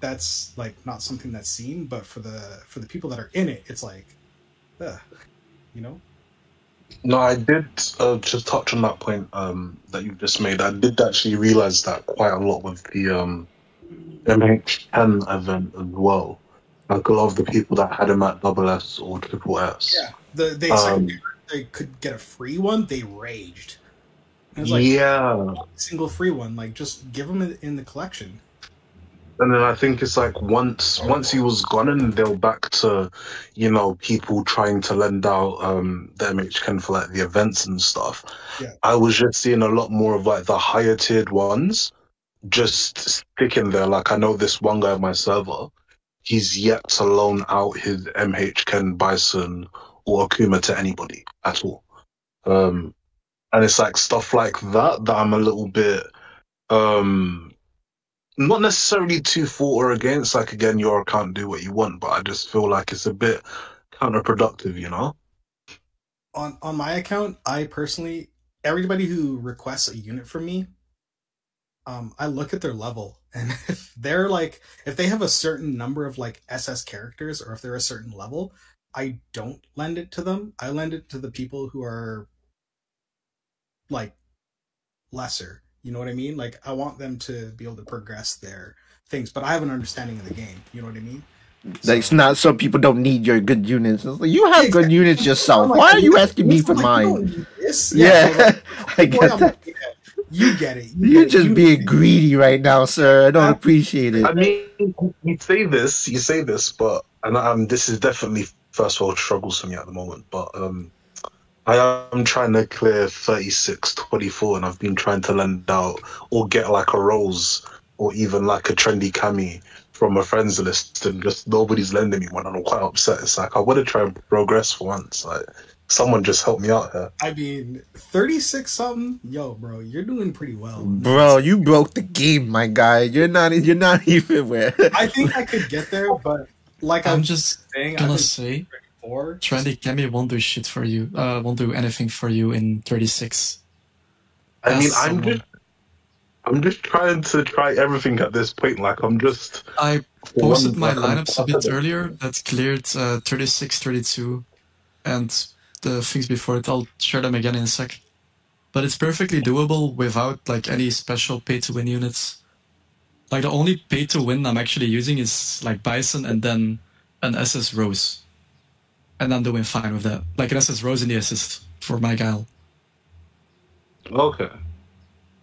that's like not something that's seen but for the for the people that are in it it's like ugh, you know No, I did uh, just touch on that point um, that you just made. I did actually realize that quite a lot with the um, MH10 event as well. Like a lot of the people that had him at double S or triple S. yeah the they Um, second they could get a free one they raged like yeah. single free one like just give them in, in the collection And then I think it's like once once he was gone and they're back to, you know, people trying to lend out um the MH10 for like the events and stuff. Yeah. I was just seeing a lot more of like the higher tiered ones just sticking there. Like I know this one guy on my server, he's yet to loan out his MH Ken Bison or Akuma to anybody at all. Um and it's like stuff like that that I'm a little bit um not necessarily too for or against. Like again, your account do what you want, but I just feel like it's a bit counterproductive, you know. on on my account, I personally everybody who requests a unit from me, um, I look at their level, and if they're like if they have a certain number of like SS characters, or if they're a certain level, I don't lend it to them. I lend it to the people who are like lesser. You know what I mean? Like I want them to be able to progress their things, but I have an understanding of the game. You know what I mean? Like, it's not so people don't need your good units. It's like, you have good units yourself. Like, Why are you asking me for like, mine? don't need this. Yeah, like, I boy, get I'm that. yeah. You get it. You You're get it. just You- being greedy right now, sir. I don't appreciate it. I mean, you say this, you say this, but and um, this is definitely first world struggles for me at the moment. But um, I am trying to clear 36, 24, and I've been trying to lend out or get like a rose or even like a trendy Cammy from a friends list, and just nobody's lending me one, and I'm quite upset. It's like I want to try and progress for once. Like someone just help me out here. I mean, thirty six something. Yo, bro, you're doing pretty well. Bro, you broke the game, my guy. You're not. You're not even where. I think I could get there, but like I'm, I'm just saying, gonna I've say, been four. Trendy Cammy won't do shit for you. Uh, won't do anything for you in 36. I mean, I'm someone- just. I'm just trying to try everything at this point. Like I'm just. I posted my like, lineups a bit earlier that cleared uh, 36, 32, and the things before it. I'll share them again in a sec. But it's perfectly doable without like any special pay to win units. Like the only pay to win I'm actually using is like Bison and then an SS Rose. And I'm doing fine with that. Like an SS Rose in the assist for my Guile. Okay.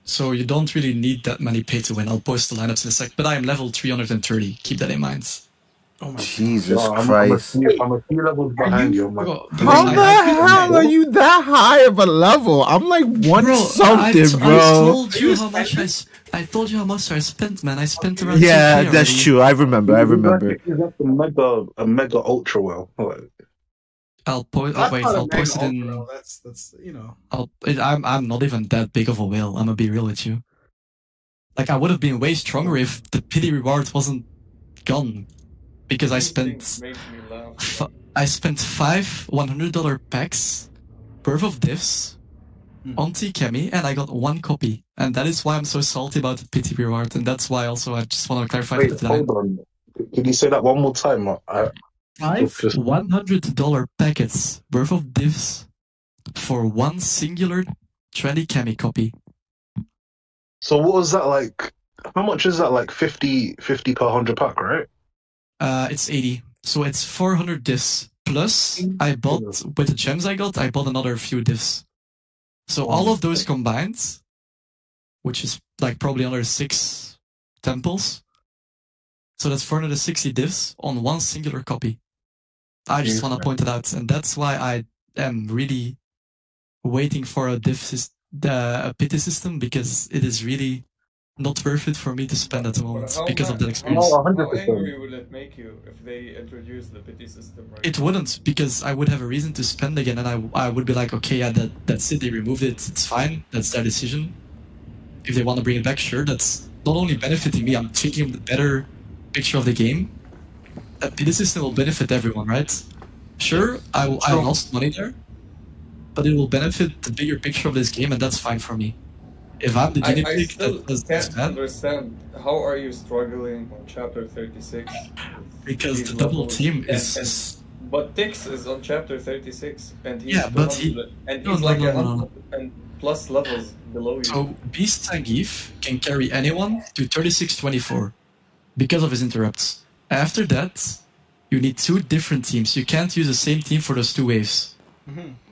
So you don't really need that many pay to win. I'll post the lineups in a sec. But I am level 330. Keep that in mind. Oh my Jesus No, I'm, Christ. I'm, a few, I'm a few levels behind you. I'm like, Bro, How the hell are you that high of a level? I'm like one Bro, something, I, I told you how much I, s- I told you how much I spent, man. I spent around. Yeah, 2K that's already. true. I remember. I remember. He's like a mega, a mega ultra well. Like, I'll post. Oh, wait, not a I'll post it in. ultra, That's that's you know. I'll, it, I'm I'm not even that big of a whale. I'm gonna be real with you. Like I would have been way stronger if the pity reward wasn't gone, because I spent f- I spent five one hundred dollar packs, worth of diffs, Hmm. on Cammy, and I got one copy, and that is why I'm so salty about the pity reward, and that's why also I just want to clarify wait, that I hold on. Could you say that one more time? I, five Just- one hundred dollar packets worth of divs for one singular trendy Cammy copy. so what was that like? How much is that? Like 50, 50 per hundred pack, right? Uh, it's 80. So it's 400 diffs. Plus, I bought, with the gems I got, I bought another few diffs. So all of those combined, which is like probably another six temples. So that's 460 diffs on one singular copy. I just want to point it out. And that's why I am really waiting for a diff the a pity system because it is really not worth it for me to spend at the moment because ma- of that experience. Oh, How 100%. angry will it make you if they introduce the pity system right It wouldn't because I would have a reason to spend again, and I, I would be like, okay, yeah, that that's it. They removed it. It's fine. That's their decision. If they want to bring it back, sure. That's not only benefiting me. I'm taking the better picture of the game. A pity system will benefit everyone, right? Sure, I, I lost money there, but it will benefit the bigger picture of this game, and that's fine for me. If I'm the I, guinea I pig, still that, that's, that's can't understand how are you struggling on chapter 36 because the double levels. team is. and- is but Tix is on chapter 36 and he's Yeah, but he- 200 and no, he's no, like no, no, and plus levels below you So Beast Zangief can carry anyone to 36-24 because of his interrupts. After that, you need two different teams. You can't use the same team for those two waves.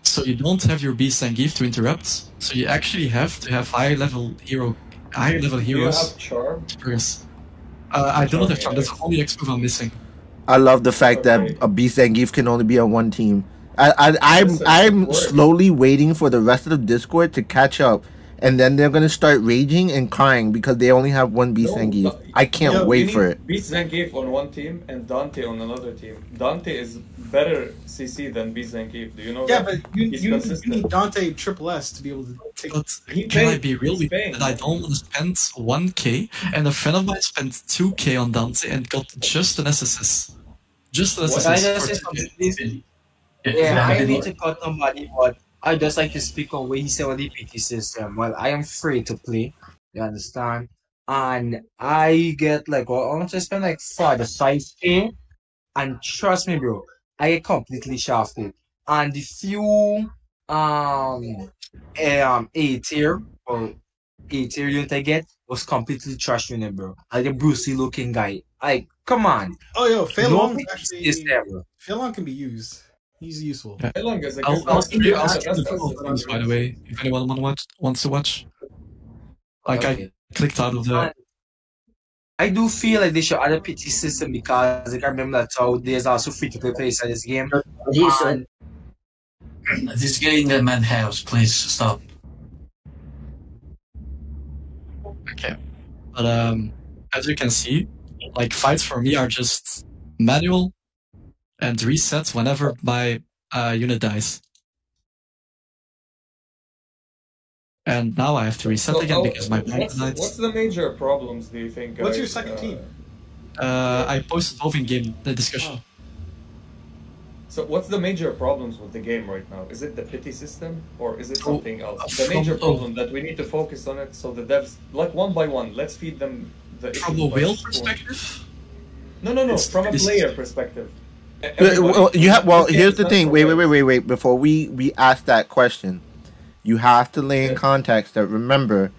So you don't have your Beast Zangief to interrupt. So you actually have to have high level hero, high level Do you heroes have charm to progress. Uh, I do not have charm. That's the only X move I'm missing. I love the fact that a Beast Zangief can only be on one team. I, I I'm I'm slowly waiting for the rest of the Discord to catch up, and then they're gonna start raging and crying because they only have one Beast No, and Geef. I can't Yeah, wait for it. Beast Zangief on one team and Dante on another team. Dante is better CC than Beast Zangief. Do you know Yeah, that? but you, you, need, you need Dante Triple S to be able to take. But He can I be real he's with paying. that I don't want to spend 1k and a friend of mine spent 2k on Dante and got just an SSS. Just an What? SSS. Can I for say 2K. Yeah, Yeah, I need to cut somebody, but I just like to speak on what he said on the pity system. Well, I am free to play, you understand? And I get like, well, I want to spend like five to five K, and trust me, bro, I get completely shafted. And the few um um A tier or A tier unit I get was completely trash unit, bro. Like a Brucey looking guy. Like, come on, Oh, yo, Fei no actually. system, bro. Fei Long can be used. He's useful. Yeah. How long is it? I'll, I'll stream, I'll That's- stream the that's- football things, by the way, if anyone want to watch, wants to watch. Like I clicked out of the. I do feel like they should add a pity system because like, I remember that how there's also free to play plays in this game. And This getting the madhouse, please stop. Okay. But um, as you can see, like fights for me are just manual and resets whenever my uh, unit dies. And now I have to reset So, again oh, because my bank what's, died. what's the major problems do you think? What's your second uh, team? Uh, I posted both in game the discussion. So what's the major problems with the game right now? Is it the pity system or is it Oh, something else? uh, The major oh. problem that we need to focus on it so the devs like one by one, let's feed them the From a by perspective, No, no, no. It's- From a it's- player perspective. Well, everybody- well, you have well. Here's the thing. Wait, wait, wait, wait, wait. Before we we ask that question, you have to lay in Yeah. context that remember,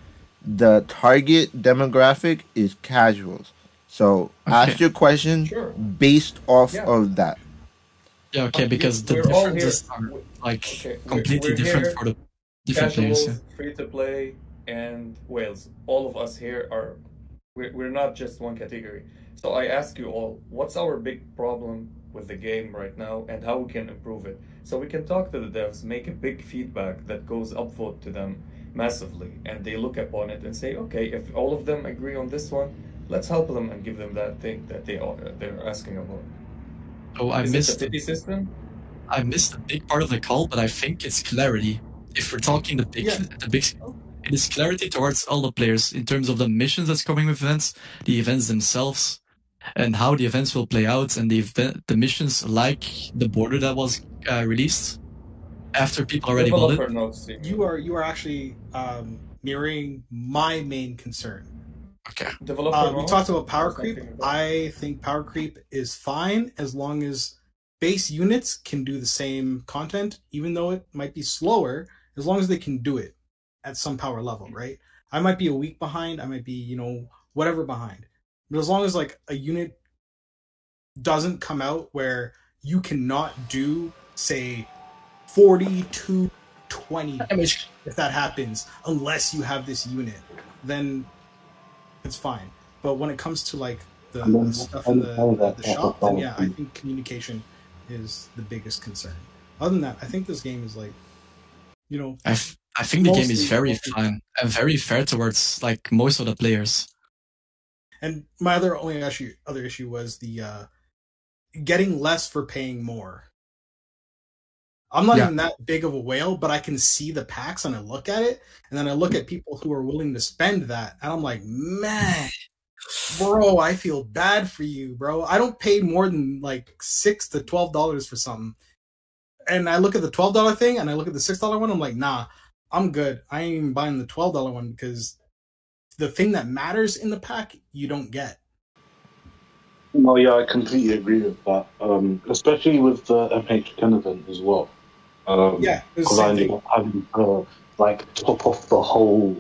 the target demographic is casuals. So ask your question Sure. based off Yeah. of that. yeah, okay, because the we're differences are like Okay, we're- completely we're different here, for the different Casuals, players. Yeah. free to play, and whales. All of us here are we're, we're not just one category. So I ask you all, what's our big problem with the game right now, and how we can improve it? So we can talk to the devs, make a big feedback that goes upvote to them massively, and they look upon it and say, okay, if all of them agree on this one, let's help them and give them that thing that they are they're asking about. Oh, I Is missed the pity system? I missed a big part of the call, but I think it's clarity. If we're talking the big, Yeah. the big scale, it is clarity towards all the players in terms of the missions that's coming with events, the events themselves, and how the events will play out, and the event, the missions like the border that was uh, released after people already bought it. notes. you are you are actually um, mirroring my main concern. Okay. Developer Uh, we talked about power creep. about- I think power creep is fine as long as base units can do the same content, even though it might be slower, as long as they can do it at some power level, right? I might be a week behind, I might be, you know, whatever behind. But as long as like a unit doesn't come out where you cannot do, say, 40 to 20 if that happens, unless you have this unit, then it's fine. But when it comes to like the, the stuff in the, the, that the type shop, then yeah, I think communication is the biggest concern. Other than that, I think this game is like, you know, I, f- I think the game is very mostly- fun and very fair towards like most of the players. And my other only issue, other issue was the uh, getting less for paying more. I'm not Yeah. even that big of a whale, but I can see the packs and I look at it, and then I look at people who are willing to spend that, and I'm like, man, bro, I feel bad for you, bro. I don't pay more than like six to twelve dollars for something, and I look at the twelve dollar thing, and I look at the six dollar one. I'm like, nah, I'm good. I ain't even buying the twelve dollar one because the thing that matters in the pack you don't get. No, yeah, I completely agree with that. Um, especially with the MH10 event as well. Um, Yeah, it was the because I ended up having to like top off the whole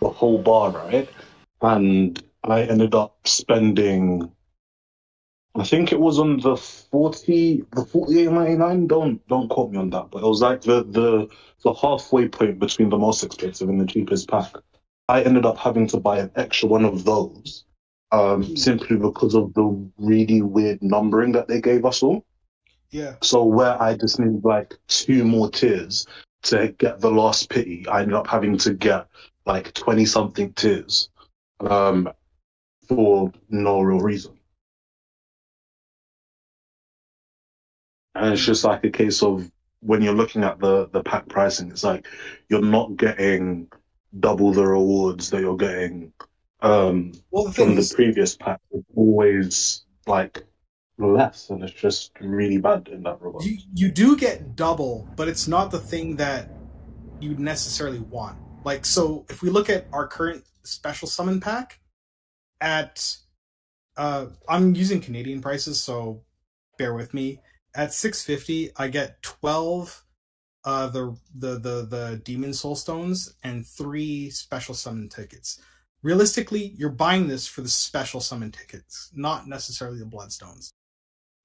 the whole bar, right? And I ended up spending I think it was on the forty the forty eight ninety nine. Don't don't quote me on that, but it was like the the the halfway point between the most expensive and the cheapest pack. I ended up having to buy an extra one of those, um, simply because of the really weird numbering that they gave us all. Yeah. So where I just needed like two more tiers to get the last pity, I ended up having to get like twenty something tiers, um, for no real reason. And it's just like a case of when you're looking at the the pack pricing, it's like you're not getting double the rewards that you're getting um, Well, the from the previous pack. It's always like less, and it's just really bad in that regard. you you do get double, but it's not the thing that you necessarily want. Like so, if we look at our current special summon pack, at uh, I'm using Canadian prices, so bear with me. At 650, I get 12 uh the the the the demon soul stones and three special summon tickets. Realistically, you're buying this for the special summon tickets, not necessarily the bloodstones.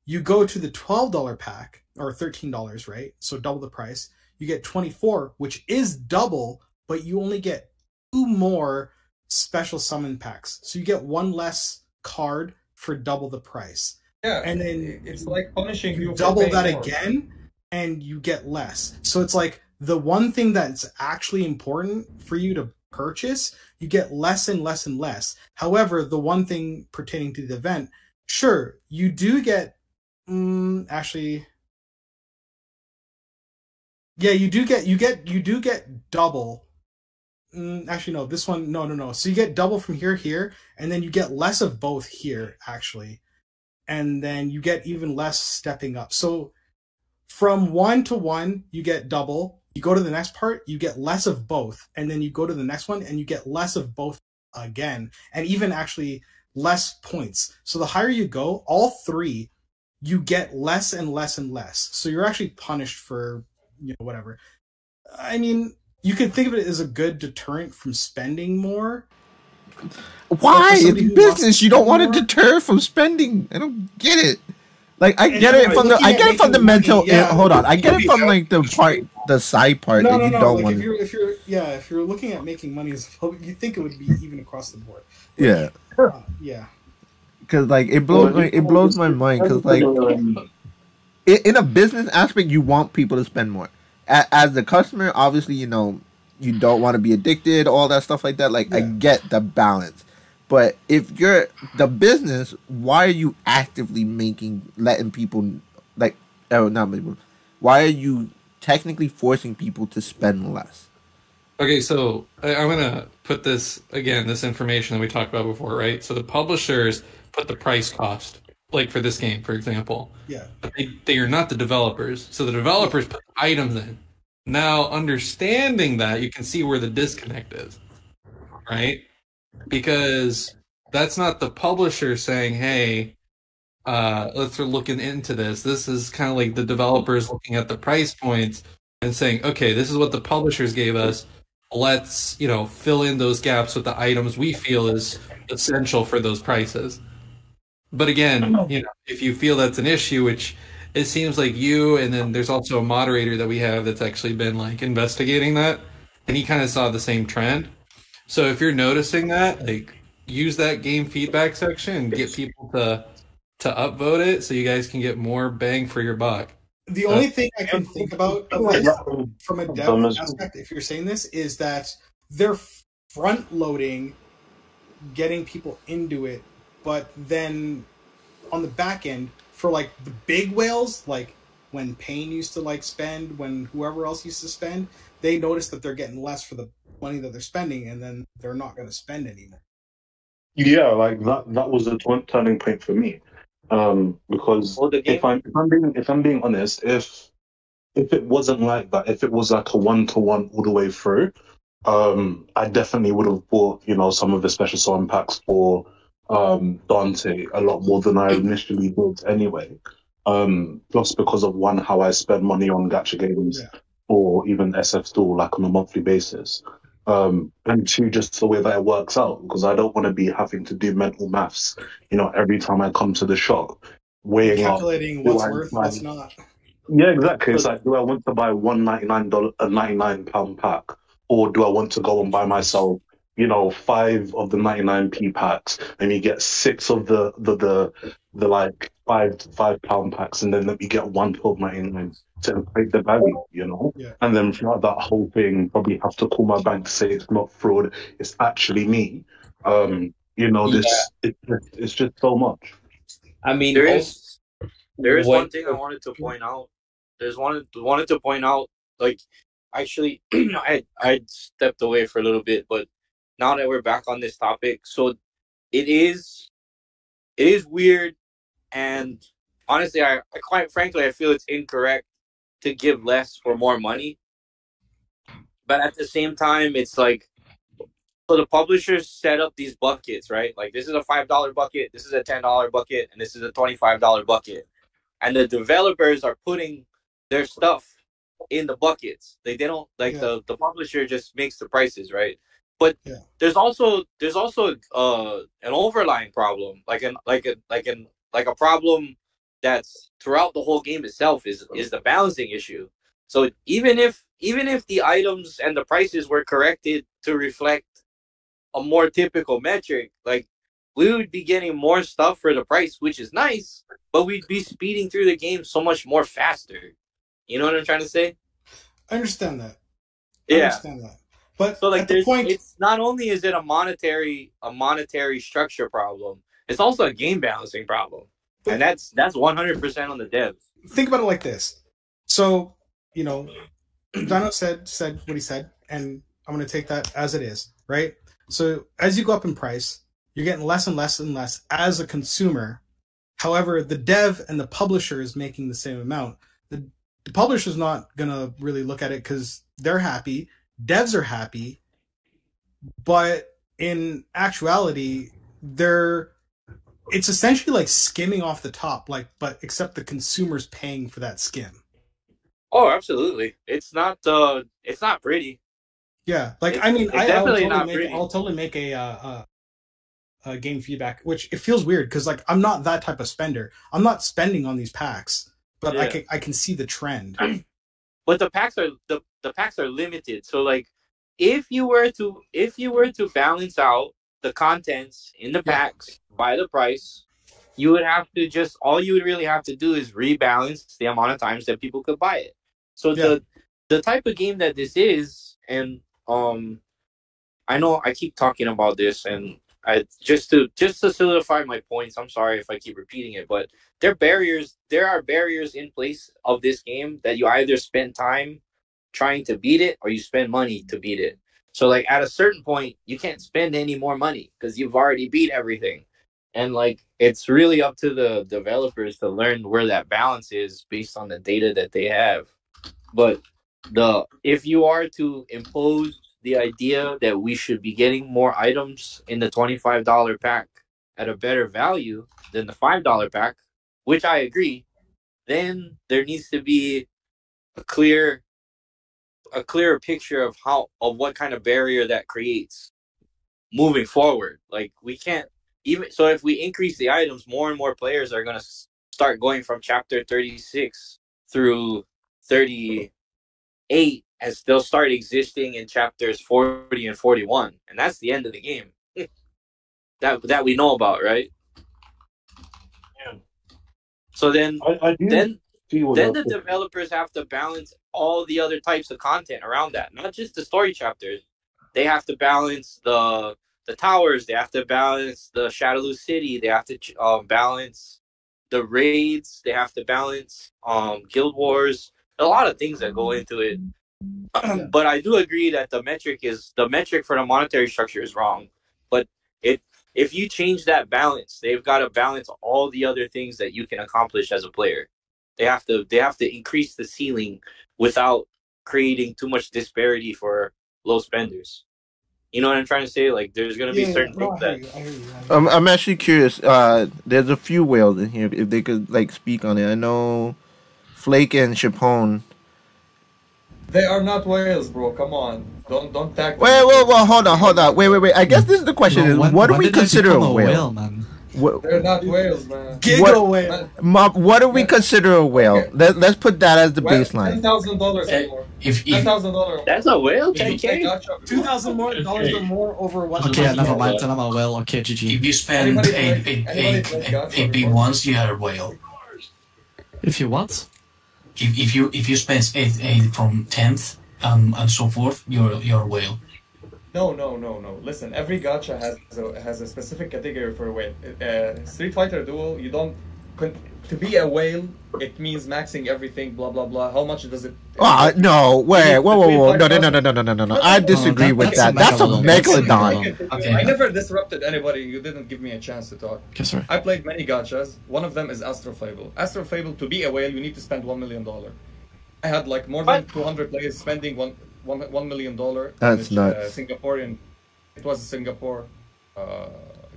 You go to the $12 pack or $13, right? So double the price. You get 24, which is double, but you only get two more special summon packs. So you get one less card for double the price. Yeah, And then it's like punishing you. double that more. again and you get less. So it's like the one thing that's actually important for you to purchase, you get less and less and less. However, the one thing pertaining to the event, sure, you do get mm, actually yeah, you do get you get you do get double. Mm, actually, no. This one, no, no, no. So you get double from here, here, and then you get less of both here, actually, and then you get even less stepping up. So from one to one, you get double. You go to the next part, you get less of both, and then you go to the next one, and you get less of both again, and even actually less points. So the higher you go, all three, you get less and less and less. So you're actually punished for you know whatever. I mean, you could think of it as a good deterrent from spending more. Why? for It's somebody who wants business. You don't want to deter from spending. I don't get it. Like I get it from the I get it from the money, mental. yeah. hold on, I get it from like the part, the side part No, that no, you no. don't Like want. if you're if you're yeah, if you're looking at making money as a public, you think it would be even across the board. Yeah, Uh, yeah. because like it blows my it blows my mind because like in a business aspect, you want people to spend more. As the customer, obviously, you know, you don't want to be addicted, all that stuff like that. Like, I get the balance. But if you're the business, why are you actively making, letting people, like, oh, not people, why are you technically forcing people to spend less? Okay, so I, I'm gonna put this again. This information that we talked about before, right? So the publishers put the price cost, like for this game, for example, Yeah. but they they are not the developers. So the developers put items in. Now, understanding that, you can see where the disconnect is, right? Because that's not the publisher saying, "Hey, uh, let's looking into this." This is kind of like the developers looking at the price points and saying, "Okay, this is what the publishers gave us. Let's, you know, fill in those gaps with the items we feel is essential for those prices." But again, you know, if you feel that's an issue, which it seems like you and then there's also a moderator that we have that's actually been like investigating that, and he kind of saw the same trend. So if you're noticing that, like use that game feedback section and get people to to upvote it so you guys can get more bang for your buck. The Uh, only thing I can think about of this from a dev aspect, if you're saying this, is that they're front loading getting people into it, but then on the back end, for like the big whales, like when Payne used to like spend, when whoever else used to spend, they notice that they're getting less for the money that they're spending, and then they're not going to spend anymore. Yeah, like that. That was the turning point for me, um, because Well, the game- if I'm if I'm being if I'm being honest, if if it wasn't like that, if it was like a one to one all the way through, um, I definitely would have bought you know some of the special summon packs for um Dante a lot more than I initially did anyway. Um, just because of one how I spend money on gacha games Yeah. or even SF Store like on a monthly basis um, and two, just the way that it works out, because I don't want to be having to do mental maths, you know, every time I come to the shop, weighing up. Calculating do what's I worth, what's not. Yeah, exactly. It's like, do I want to buy one ninety nine dollar, a ninety nine pound pack, or do I want to go and buy myself, you know, five of the ninety nine p packs, and you get six of the the the, the like five five pound packs, and then let me get one twelve ninety nine to equate the value, you know. Yeah. And then throughout that whole thing, probably have to call my bank to say it's not fraud, it's actually me. Um, you know, this it, it's just so much. I mean, There also- is there is what- one thing I wanted to point out. There's one wanted to point out. Like, actually, I I stepped away for a little bit, but now that we're back on this topic, so it is it is weird, and honestly, I, I quite frankly I feel it's incorrect to give less for more money. But at the same time, it's like so the publishers set up these buckets, right? Like this is a five dollar bucket, this is a ten dollar bucket, and this is a twenty five dollar bucket. And the developers are putting their stuff in the buckets. They they don't like Yeah. the the publisher just makes the prices, right? But Yeah. there's also there's also uh an overlying problem, like an like a like an like a problem that's throughout the whole game itself is is the balancing issue. So even if even if the items and the prices were corrected to reflect a more typical metric, like we would be getting more stuff for the price, which is nice, but we'd be speeding through the game so much more faster. You know what I'm trying to say? I understand that. I Yeah. understand that. But So like at the there's point, it's not only is it a monetary a monetary structure problem, it's also a game balancing problem. And that's that's 100% on the devs. think about it like this. So, you know, Dino said said what he said, and I'm going to take that as it is, right? So, as you go up in price, you're getting less and less and less as a consumer. However, the dev and the publisher is making the same amount. The, the publisher's not going to really look at it because they're happy. Devs are happy. But in actuality, they're it's essentially like skimming off the top, like but except the consumer's paying for that skim. Oh, absolutely. It's not uh it's not pretty. Yeah, like It- I mean, it's I, I'll totally not make pretty. I'll totally make a uh, uh, uh, game feedback, which it feels weird because like I'm not that type of spender. I'm not spending on these packs, but I can I can see the trend. But the packs are the, the packs are limited. So like if you were to if you were to balance out the contents in the packs by the price, you would have to just all you would really have to do is rebalance the amount of times that people could buy it. So the the type of game that this is, and um, I know I keep talking about this, and I just to just to solidify my points. I'm sorry if I keep repeating it, but there are barriers. There are barriers in place of this game that you either spend time trying to beat it or you spend money to beat it. So like at a certain point, you can't spend any more money because you've already beat everything. And like it's really up to the developers to learn where that balance is based on the data that they have. But the if you are to impose the idea that we should be getting more items in the $25 pack at a better value than the $5 pack, which I agree, then there needs to be a clear a clearer picture of how of what kind of barrier that creates moving forward. Like we can't even so if we increase the items, more and more players are going to start going from chapter 36 through 38 as they'll start existing in chapters 40 and 41 and that's the end of the game. That that we know about right? Yeah. so then I, I then then the developers have to balance all the other types of content around that not just the story chapters. They have to balance the the towers they have to balance the Shadaloo city they have to um, balance the raids they have to balance um guild wars a lot of things that go into it but i do agree that the metric is the metric for the monetary structure is wrong but it if you change that balance they've got to balance all the other things that you can accomplish as a player they have to they have to increase the ceiling without creating too much disparity for low spenders you know what i'm trying to say like there's going to be Yeah, certain no, things I that hear you, I hear you, I hear you. I'm I'm actually curious. Uh, there's a few whales in here. If they could like speak on it, I know Flake and Chapone. They are not whales, bro. Come on, don't don't tag. them. Wait, wait, wait, hold on, hold on. Wait, wait, wait. I guess this is the question: Bro, is when- what do we consider a become a whale? whale, man? What, They're not whales, man. what, whale. Ma- what do we consider a whale? Let, let's put that as the Ten baseline. thousand dollars or more. If Ten if thousand dollars. that's a whale If you 10k Two thousand more dollars or more over what? Okay, the never mind. Then I'm a whale. Okay, GG. if you spend Anybody eight play- eight anybody eight play eight Gacha eight big before? you are a whale. If you what? If if you if you spend eight eight from tenth um and so forth, you're you're whale. No, no, no, no. Listen, every gacha has a, has a specific category for whale. Uh, Street Fighter Duel, you don't. To be a whale, it means maxing everything. Blah blah blah. How much does it? Ah, no, wait, whoa, whoa, whoa, no, no, no, no, no, no, no, no, no. I disagree that- with that's a that. That's a megalodon. megalodon. Okay. I never disrupted anybody. You didn't give me a chance to talk. Okay, sorry. I played many gachas. One of them is Astro Fable. Astro Fable, to be a whale, you need to spend one million dollar. I had like more than 200 players spending one, one, one million dollar. That's which, Uh. Singaporean. It was a Singapore uh,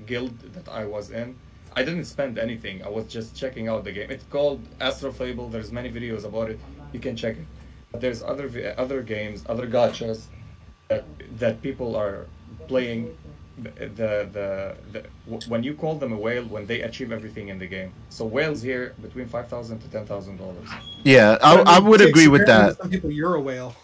guild that I was in. I didn't spend anything. I was just checking out the game. It's called Astro Fable. There's many videos about it. You can check it. But there's other other games, other gachas that that people are playing. The, the, the, the when you call them a whale when they achieve everything in the game. So whales here between five thousand to ten thousand dollars. Yeah, I, I would agree with that. Some people, you're a whale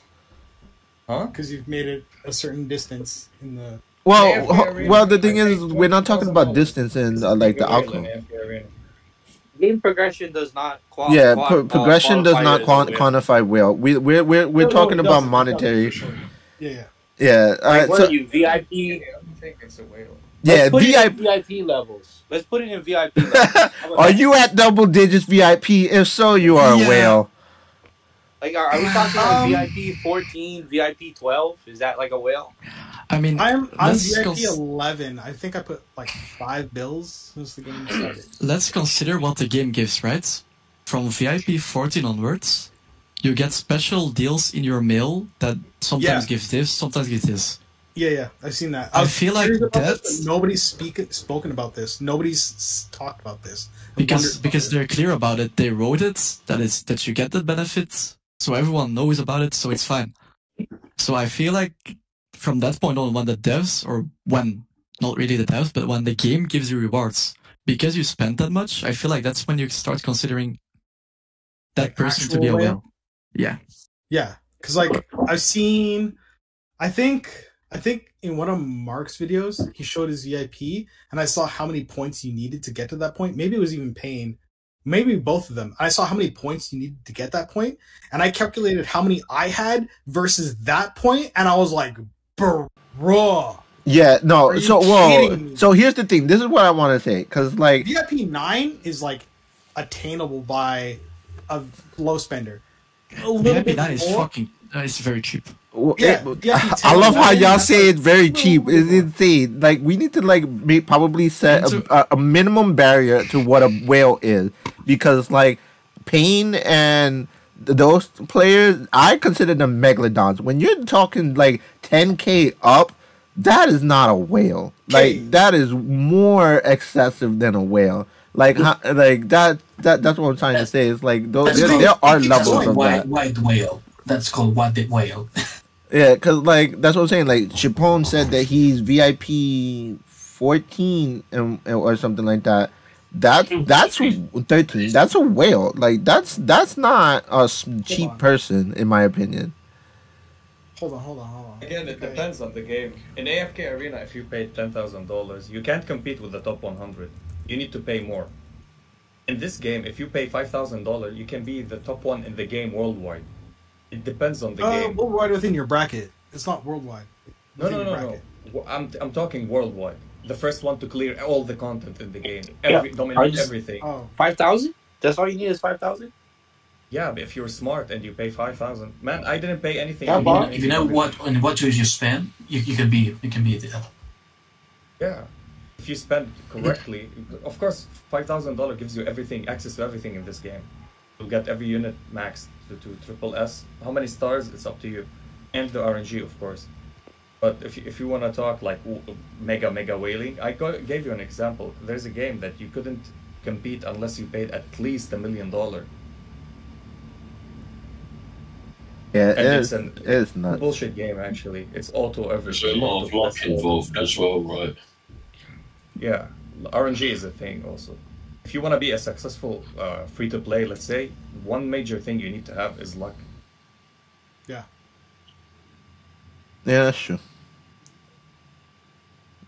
Huh? because you've made it a certain distance in the Well, Arena, well, the I thing is, we're not talking about $20,000 distance and uh, like the Big outcome. Game progression does not qual- Yeah, qual- pro- uh, progression does not as a quan- win. quantify well. We we're we're, we're No, no, talking it about doesn't, it doesn't, monetary. sure. Yeah, yeah. Yeah. All Like, what So are you VIP? I think it's a whale. yeah, Let's put it in VIP. VIP levels. Let's put it in VIP levels. Are you at double digits VIP? If so, you are a whale. Like, are, are we talking like Um, VIP 14, VIP 12? Is that like a whale? I mean, I'm I'm VIP cons- 11. I think I put like five bills since the game started. let's consider what the game gives, right? From VIP 14 onwards, you get special deals in your mail that sometimes Yeah. give this, sometimes give this. Yeah, yeah, I've seen that. I was feel like this, that- nobody's speak, spoken about this. Nobody's talked about this. I because because they're clear about it. They wrote it that is that you get the benefits, so everyone knows about it, so it's fine. So I feel like from that point on, when the devs or when not really the devs, but when the game gives you rewards because you spent that much, I feel like that's when you start considering that Like person to be a whale? Yeah, Yeah, because like I've seen, I think I think in one of Mark's videos he showed his VIP, and I saw how many points you needed to get to that point. Maybe it was even paying, maybe both of them. I saw how many points you needed to get that point, and I calculated how many I had versus that point, and I was like, bruh. Yeah. No. Are So whoa. me? So here's the thing. This is what I want to say. Cause like VIP nine is like attainable by a low spender. A little VIP nine is fucking. Uh, it's very cheap. w- Yeah, it- yeah, I love how y'all say like- it's very cheap. It's insane. Like we need to like make, probably set a, a, a minimum barrier to what a whale is because like Pain and th- those players, I consider them megalodons. When you're talking like 10k up, that is not a whale. Like that is more excessive than a whale. Like how, like that that that's what I'm trying to say. It's like those there, called- there are that's levels of white, that. white whale. That's called white whale. Yeah, cause like that's what I'm saying. Like Chapone said that he's VIP 14 and, or something like that. That that's 13. That's a whale. Like that's that's not a cheap person in my opinion. Hold on, hold on, hold on. Again, it depends on the game. In AFK Arena, if you paid ten thousand dollars, you can't compete with the top one hundred. You need to pay more. In this game, if you pay five thousand dollars, you can be the top one in the game worldwide. It depends on the Uh, game. worldwide within your bracket. It's not worldwide. No, Within no, no, no. bracket. W- I'm, I'm talking worldwide. The first one to clear all the content in the game, every, I dominate just- everything. Oh, 5,000? That's all you need is 5,000? Yeah, but if you're smart and you pay five thousand, man, I didn't pay anything. Yeah, I If you, know, if you know anything. what and what tools you spend, you, you can be you can be the Yeah, if you spend correctly, of course, five thousand dollar gives you everything, access to everything in this game. You'll get every unit maxed to, to triple S. How many stars? It's up to you, and the RNG, of course. But if you, if you want to talk like mega mega whaling, I go, gave you an example. There's a game that you couldn't compete unless you paid at least a million dollar. Yeah, it's it's an it's nuts. bullshit game actually. It's auto There's everything. a lot of luck involved as well, right? Yeah, RNG is a thing also. If you want to be a successful uh, free to play, let's say, one major thing you need to have is luck. yeah. Yeah, that's true.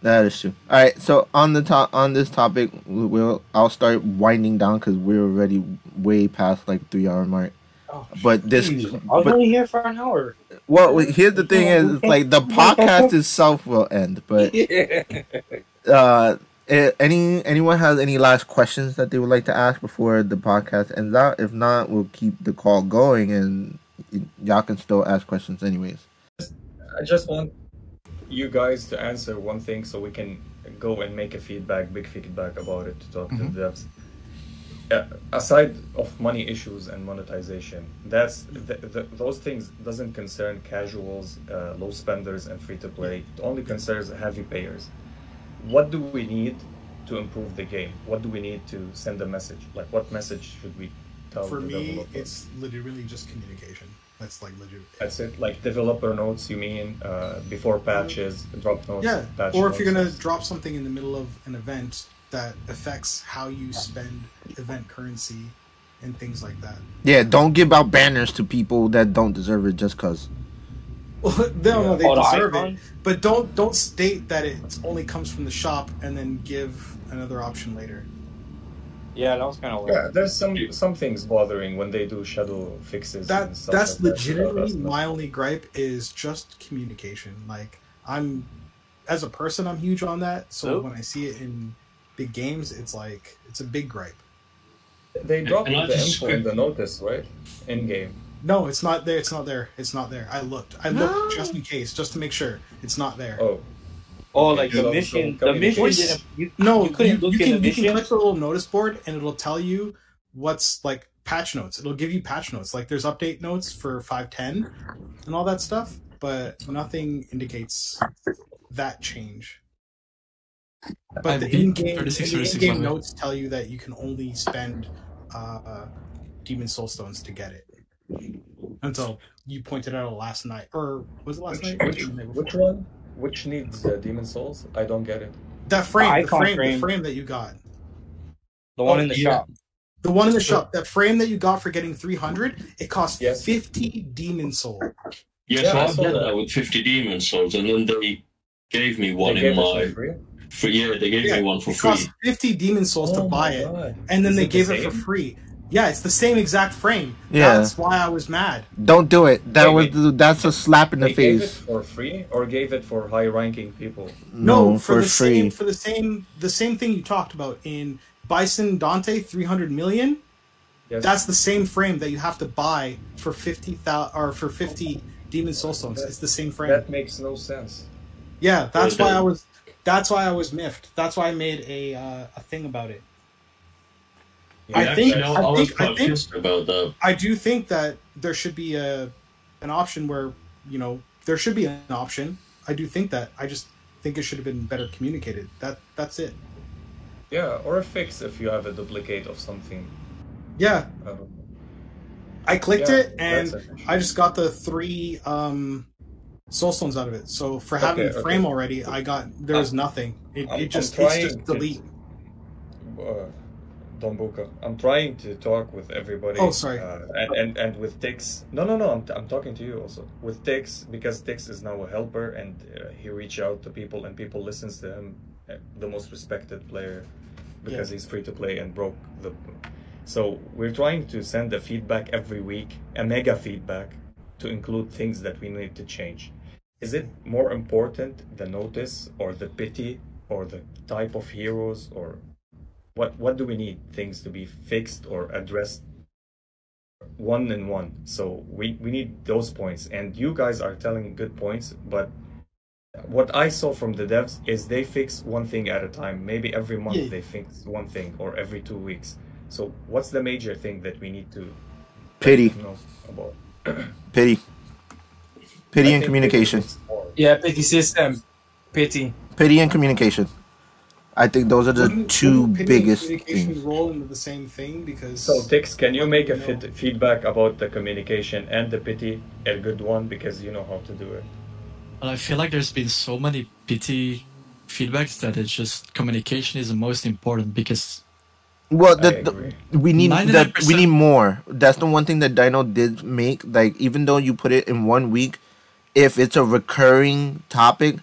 That is true. All right, so on the top on this topic, we- we'll I'll start winding down because we're already way past like three hour mark. Oh, But this, Jeez, I was but only here for an hour. well, here's the thing is like the podcast itself will end, but Yeah. uh, any anyone has any last questions that they would like to ask before the podcast ends out? If not, we'll keep the call going, and y- y'all can still ask questions anyways. I just want you guys to answer one thing so we can go and make a feedback, big feedback about it to talk Mhm. to the devs. Uh, aside of money issues and monetization, that's th- th- those things doesn't concern casuals, uh, low spenders, and free to play. It only concerns heavy payers. What do we need to improve the game? What do we need to send a message? Like, what message should we tell For the me, developer? it's literally just communication. That's like legit. That's it. Like developer notes, you mean uh, before patches, drop notes. Yeah. patch Or if you're gonna drop something in the middle of an event that affects how you spend event currency and things like that. Yeah, don't give out banners to people that don't deserve it just cause. no, no, they Oh, the deserve it. But don't don't state that it only comes from the shop and then give another option later. Yeah, that was kind of Yeah, there's some some things bothering when they do shadow fixes. That and stuff that's like legitimately That's not- my only gripe is just communication. Like I'm as a person I'm huge on that. So So? when I see it in big games, it's like it's a big gripe. They dropped And I the info in the notice, right? In game. No, it's not there. It's not there. It's not there. I looked. I looked just in case, just to make sure it's not there. Oh. Oh, like the mission. The mission communication- didn't. You, No, you couldn't you, look you in can the you can mission. click the little notice board and it'll tell you what's like patch notes. It'll give you patch notes. Like there's update notes for five ten and all that stuff, but nothing indicates that change. But I the in-game, 36, the in-game by the way. notes tell you that you can only spend uh, demon soul stones to get it. Until you pointed out last night, or was it last Which, night? which, Or the night which one? Which needs uh, demon souls? I don't get it. That frame, the icon frame, the frame. frame that you got. The one Oh, in the yeah. shop. The one in the shop, that frame that you got for getting 300, it cost Yes. 50 demon soul. Yes, Yeah, I I did that. that with 50 demon souls, and then they gave me one They in my. for free. Yeah, they gave Yeah, me one for It free. cost 50 demon souls to Oh buy my it, and then Is they it the gave it for free. Yeah, it's the same exact frame. Yeah. That's why I was mad. Don't do it. That Wait, was that's a slap in the They gave it face. for free or gave it for high-ranking people? No, for, for the free. same for the same the same thing you talked about in Bison Dante 300 million. Yes. That's the same frame that you have to buy for 50,000 or for 50 demon soul stones. It's the same frame. That makes no sense. Yeah, that's why I was. That's why I was miffed. That's why I made a uh, a thing about it. Yeah, I think- I I, think- I think- about that. I do think that there should be a an option where you know there should be an option. I do think that. I just think it should have been better communicated. That that's it. Yeah, or a fix if you have a duplicate of something. Yeah, Um, I clicked Yeah, it and that's an issue. I just got the three um soul stones out of it. So for having Okay, frame okay. already, I got there was nothing. It, I'm- it just it's just delete. uh, Don Buka. I'm trying to talk with everybody. Oh, sorry. Uh, and, and and with Tix. No, no, no. I'm, I'm talking to you also with Tix because Tix is now a helper and uh, he reach out to people and people listens to him, uh, the most respected player, because he's free to play and broke the. So we're trying to send a feedback every week, a mega feedback, to include things that we need to change. Is it more important the notice or the pity or the type of heroes or what what do we need things to be fixed or addressed one in one so we we need those points and you guys are telling good points but what i saw from the devs is they fix one thing at a time maybe every month Yeah. they fix one thing or every two weeks so what's the major thing that we need to Pity, know about pity, pity I and communication. it's more- Yeah, pity system. Pity. Pity and communication. I think those are the Wouldn't- two wouldn't pity biggest communication things. roll into the same thing because So, Tix, can you make a No. fit, feedback about the communication and the pity a good one because you know how to do it? But I feel like there's been so many pity feedbacks that it's just communication is the most important because Well, the, the, we need that. We need more. That's the one thing that Dino did make. Like, even though you put it in one week, if it's a recurring topic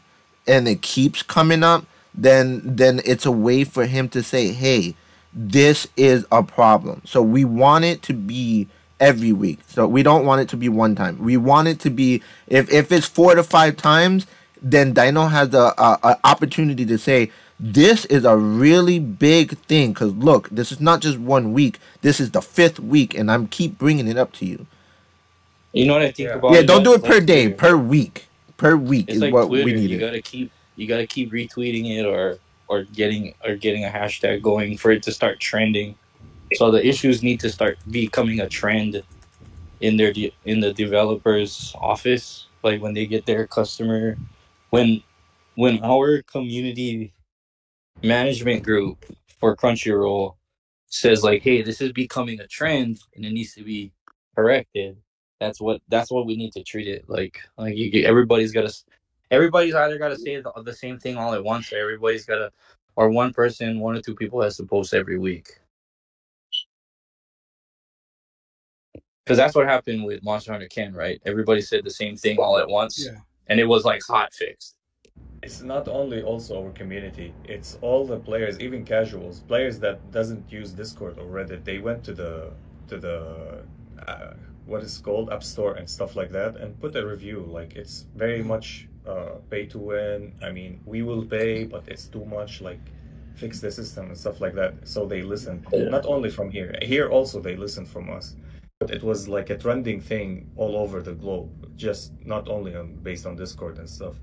and it keeps coming up, then then it's a way for him to say, "Hey, this is a problem." So we want it to be every week. So we don't want it to be one time. We want it to be if if it's four to five times, then Dino has the uh, uh, opportunity to say this is a really big thing because look this is not just one week this is the fifth week and i'm keep bringing it up to you You know what I think Yeah. about? yeah it? don't do it per day per week per week It's is like what Twitter. we need You gotta keep you gotta keep retweeting it or or getting or getting a hashtag going for it to start trending. So the issues need to start becoming a trend in their de- in the developers office like when they get their customer when when our community management group for Crunchyroll says like hey this is becoming a trend and it needs to be corrected that's what that's what we need to treat it like like you, everybody's got to everybody's either got to say the, the same thing all at once or everybody's got to or one person one or two people has to post every week because that's what happened with Monster Hunter Ken, right? Everybody said the same thing all at once, Yeah. and it was like hot fixed. It's not only also our community, it's all the players, even casuals, players that doesn't use Discord or Reddit. They went to the to the uh, what is called App Store and stuff like that and put a review. Like it's very much uh, pay to win. I mean, we will pay, but it's too much. Like fix the system and stuff like that. So they listen Yeah. not only from here. Here also they listen from us. But it was like a trending thing all over the globe, just not only on based on Discord and stuff.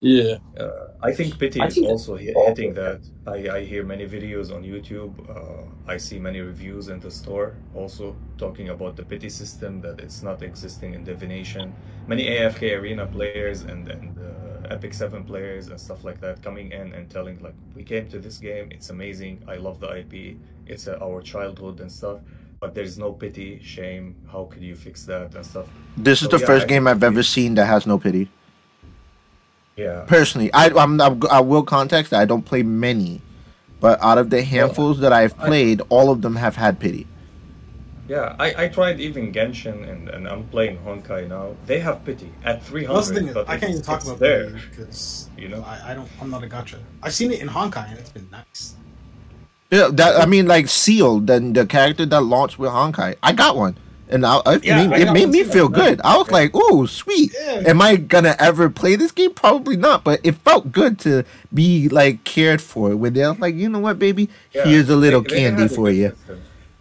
Yeah. Uh, I think Pity I is think also hi- hitting that. I, I hear many videos on YouTube. Uh, I see many reviews in the store also talking about the Pity system that it's not existing in Divination. Many AFK Arena players and and uh, Epic Seven players and stuff like that coming in and telling like we came to this game. It's amazing. I love the IP. It's uh, our childhood and stuff. But there's no pity, shame. How could you fix that and stuff? This is the yeah, first I game I've ever seen that has no pity. Yeah. Personally, I I'm, I'm, I will context I don't play many, but out of the handfuls that I've I- played, all of them have had pity. Yeah, I, I tried even Genshin and, and I'm playing Honkai now. They have pity at 300. That's thing. is, but I can't even talk about there. because You know? I, I don't. I'm not a gacha. I've seen it in Honkai and it's been nice. Yeah, that I mean, like Seele, then the character that launched with Honkai, I got one, and I, I Yeah, made, I it made me feel That's good. I was like, "Ooh, sweet." Yeah. Am I gonna ever play this game? Probably not, but it felt good to be like cared for. When they're like, "You know what, baby? Yeah, Here's a little they- they candy had a for you." system.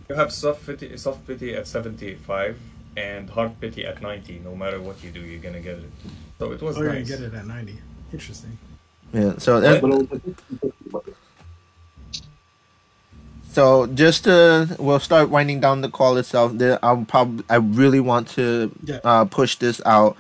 You have soft pity, soft pity at 75 and hard pity at 90. No matter what you do, you're gonna get it. So it was Oh, you're nice. gonna get it at 90. Interesting. Yeah. So that, So just to we'll start winding down the call itself. There, I'm probably I really want to Yeah. uh, push this out.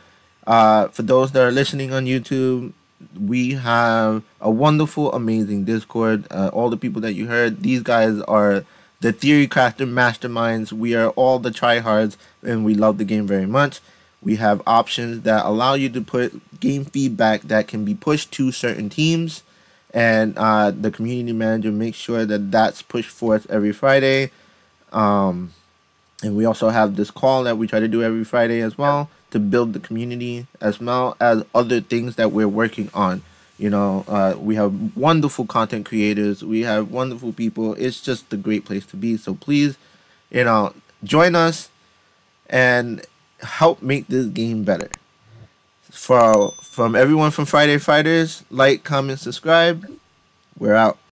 Uh, for those that are listening on YouTube, we have a wonderful, amazing Discord. Uh, all the people that you heard, these guys are the theory crafter masterminds. We are all the tryhards, and we love the game very much. We have options that allow you to put game feedback that can be pushed to certain teams and uh, the community manager makes sure that that's pushed forth every Friday. Um, and we also have this call that we try to do every Friday as well to build the community as well as other things that we're working on. You know, uh, we have wonderful content creators. We have wonderful people. It's just a great place to be. So please, you know, join us and help make this game better for from everyone from Friday Fighters, like, comment, subscribe. We're out.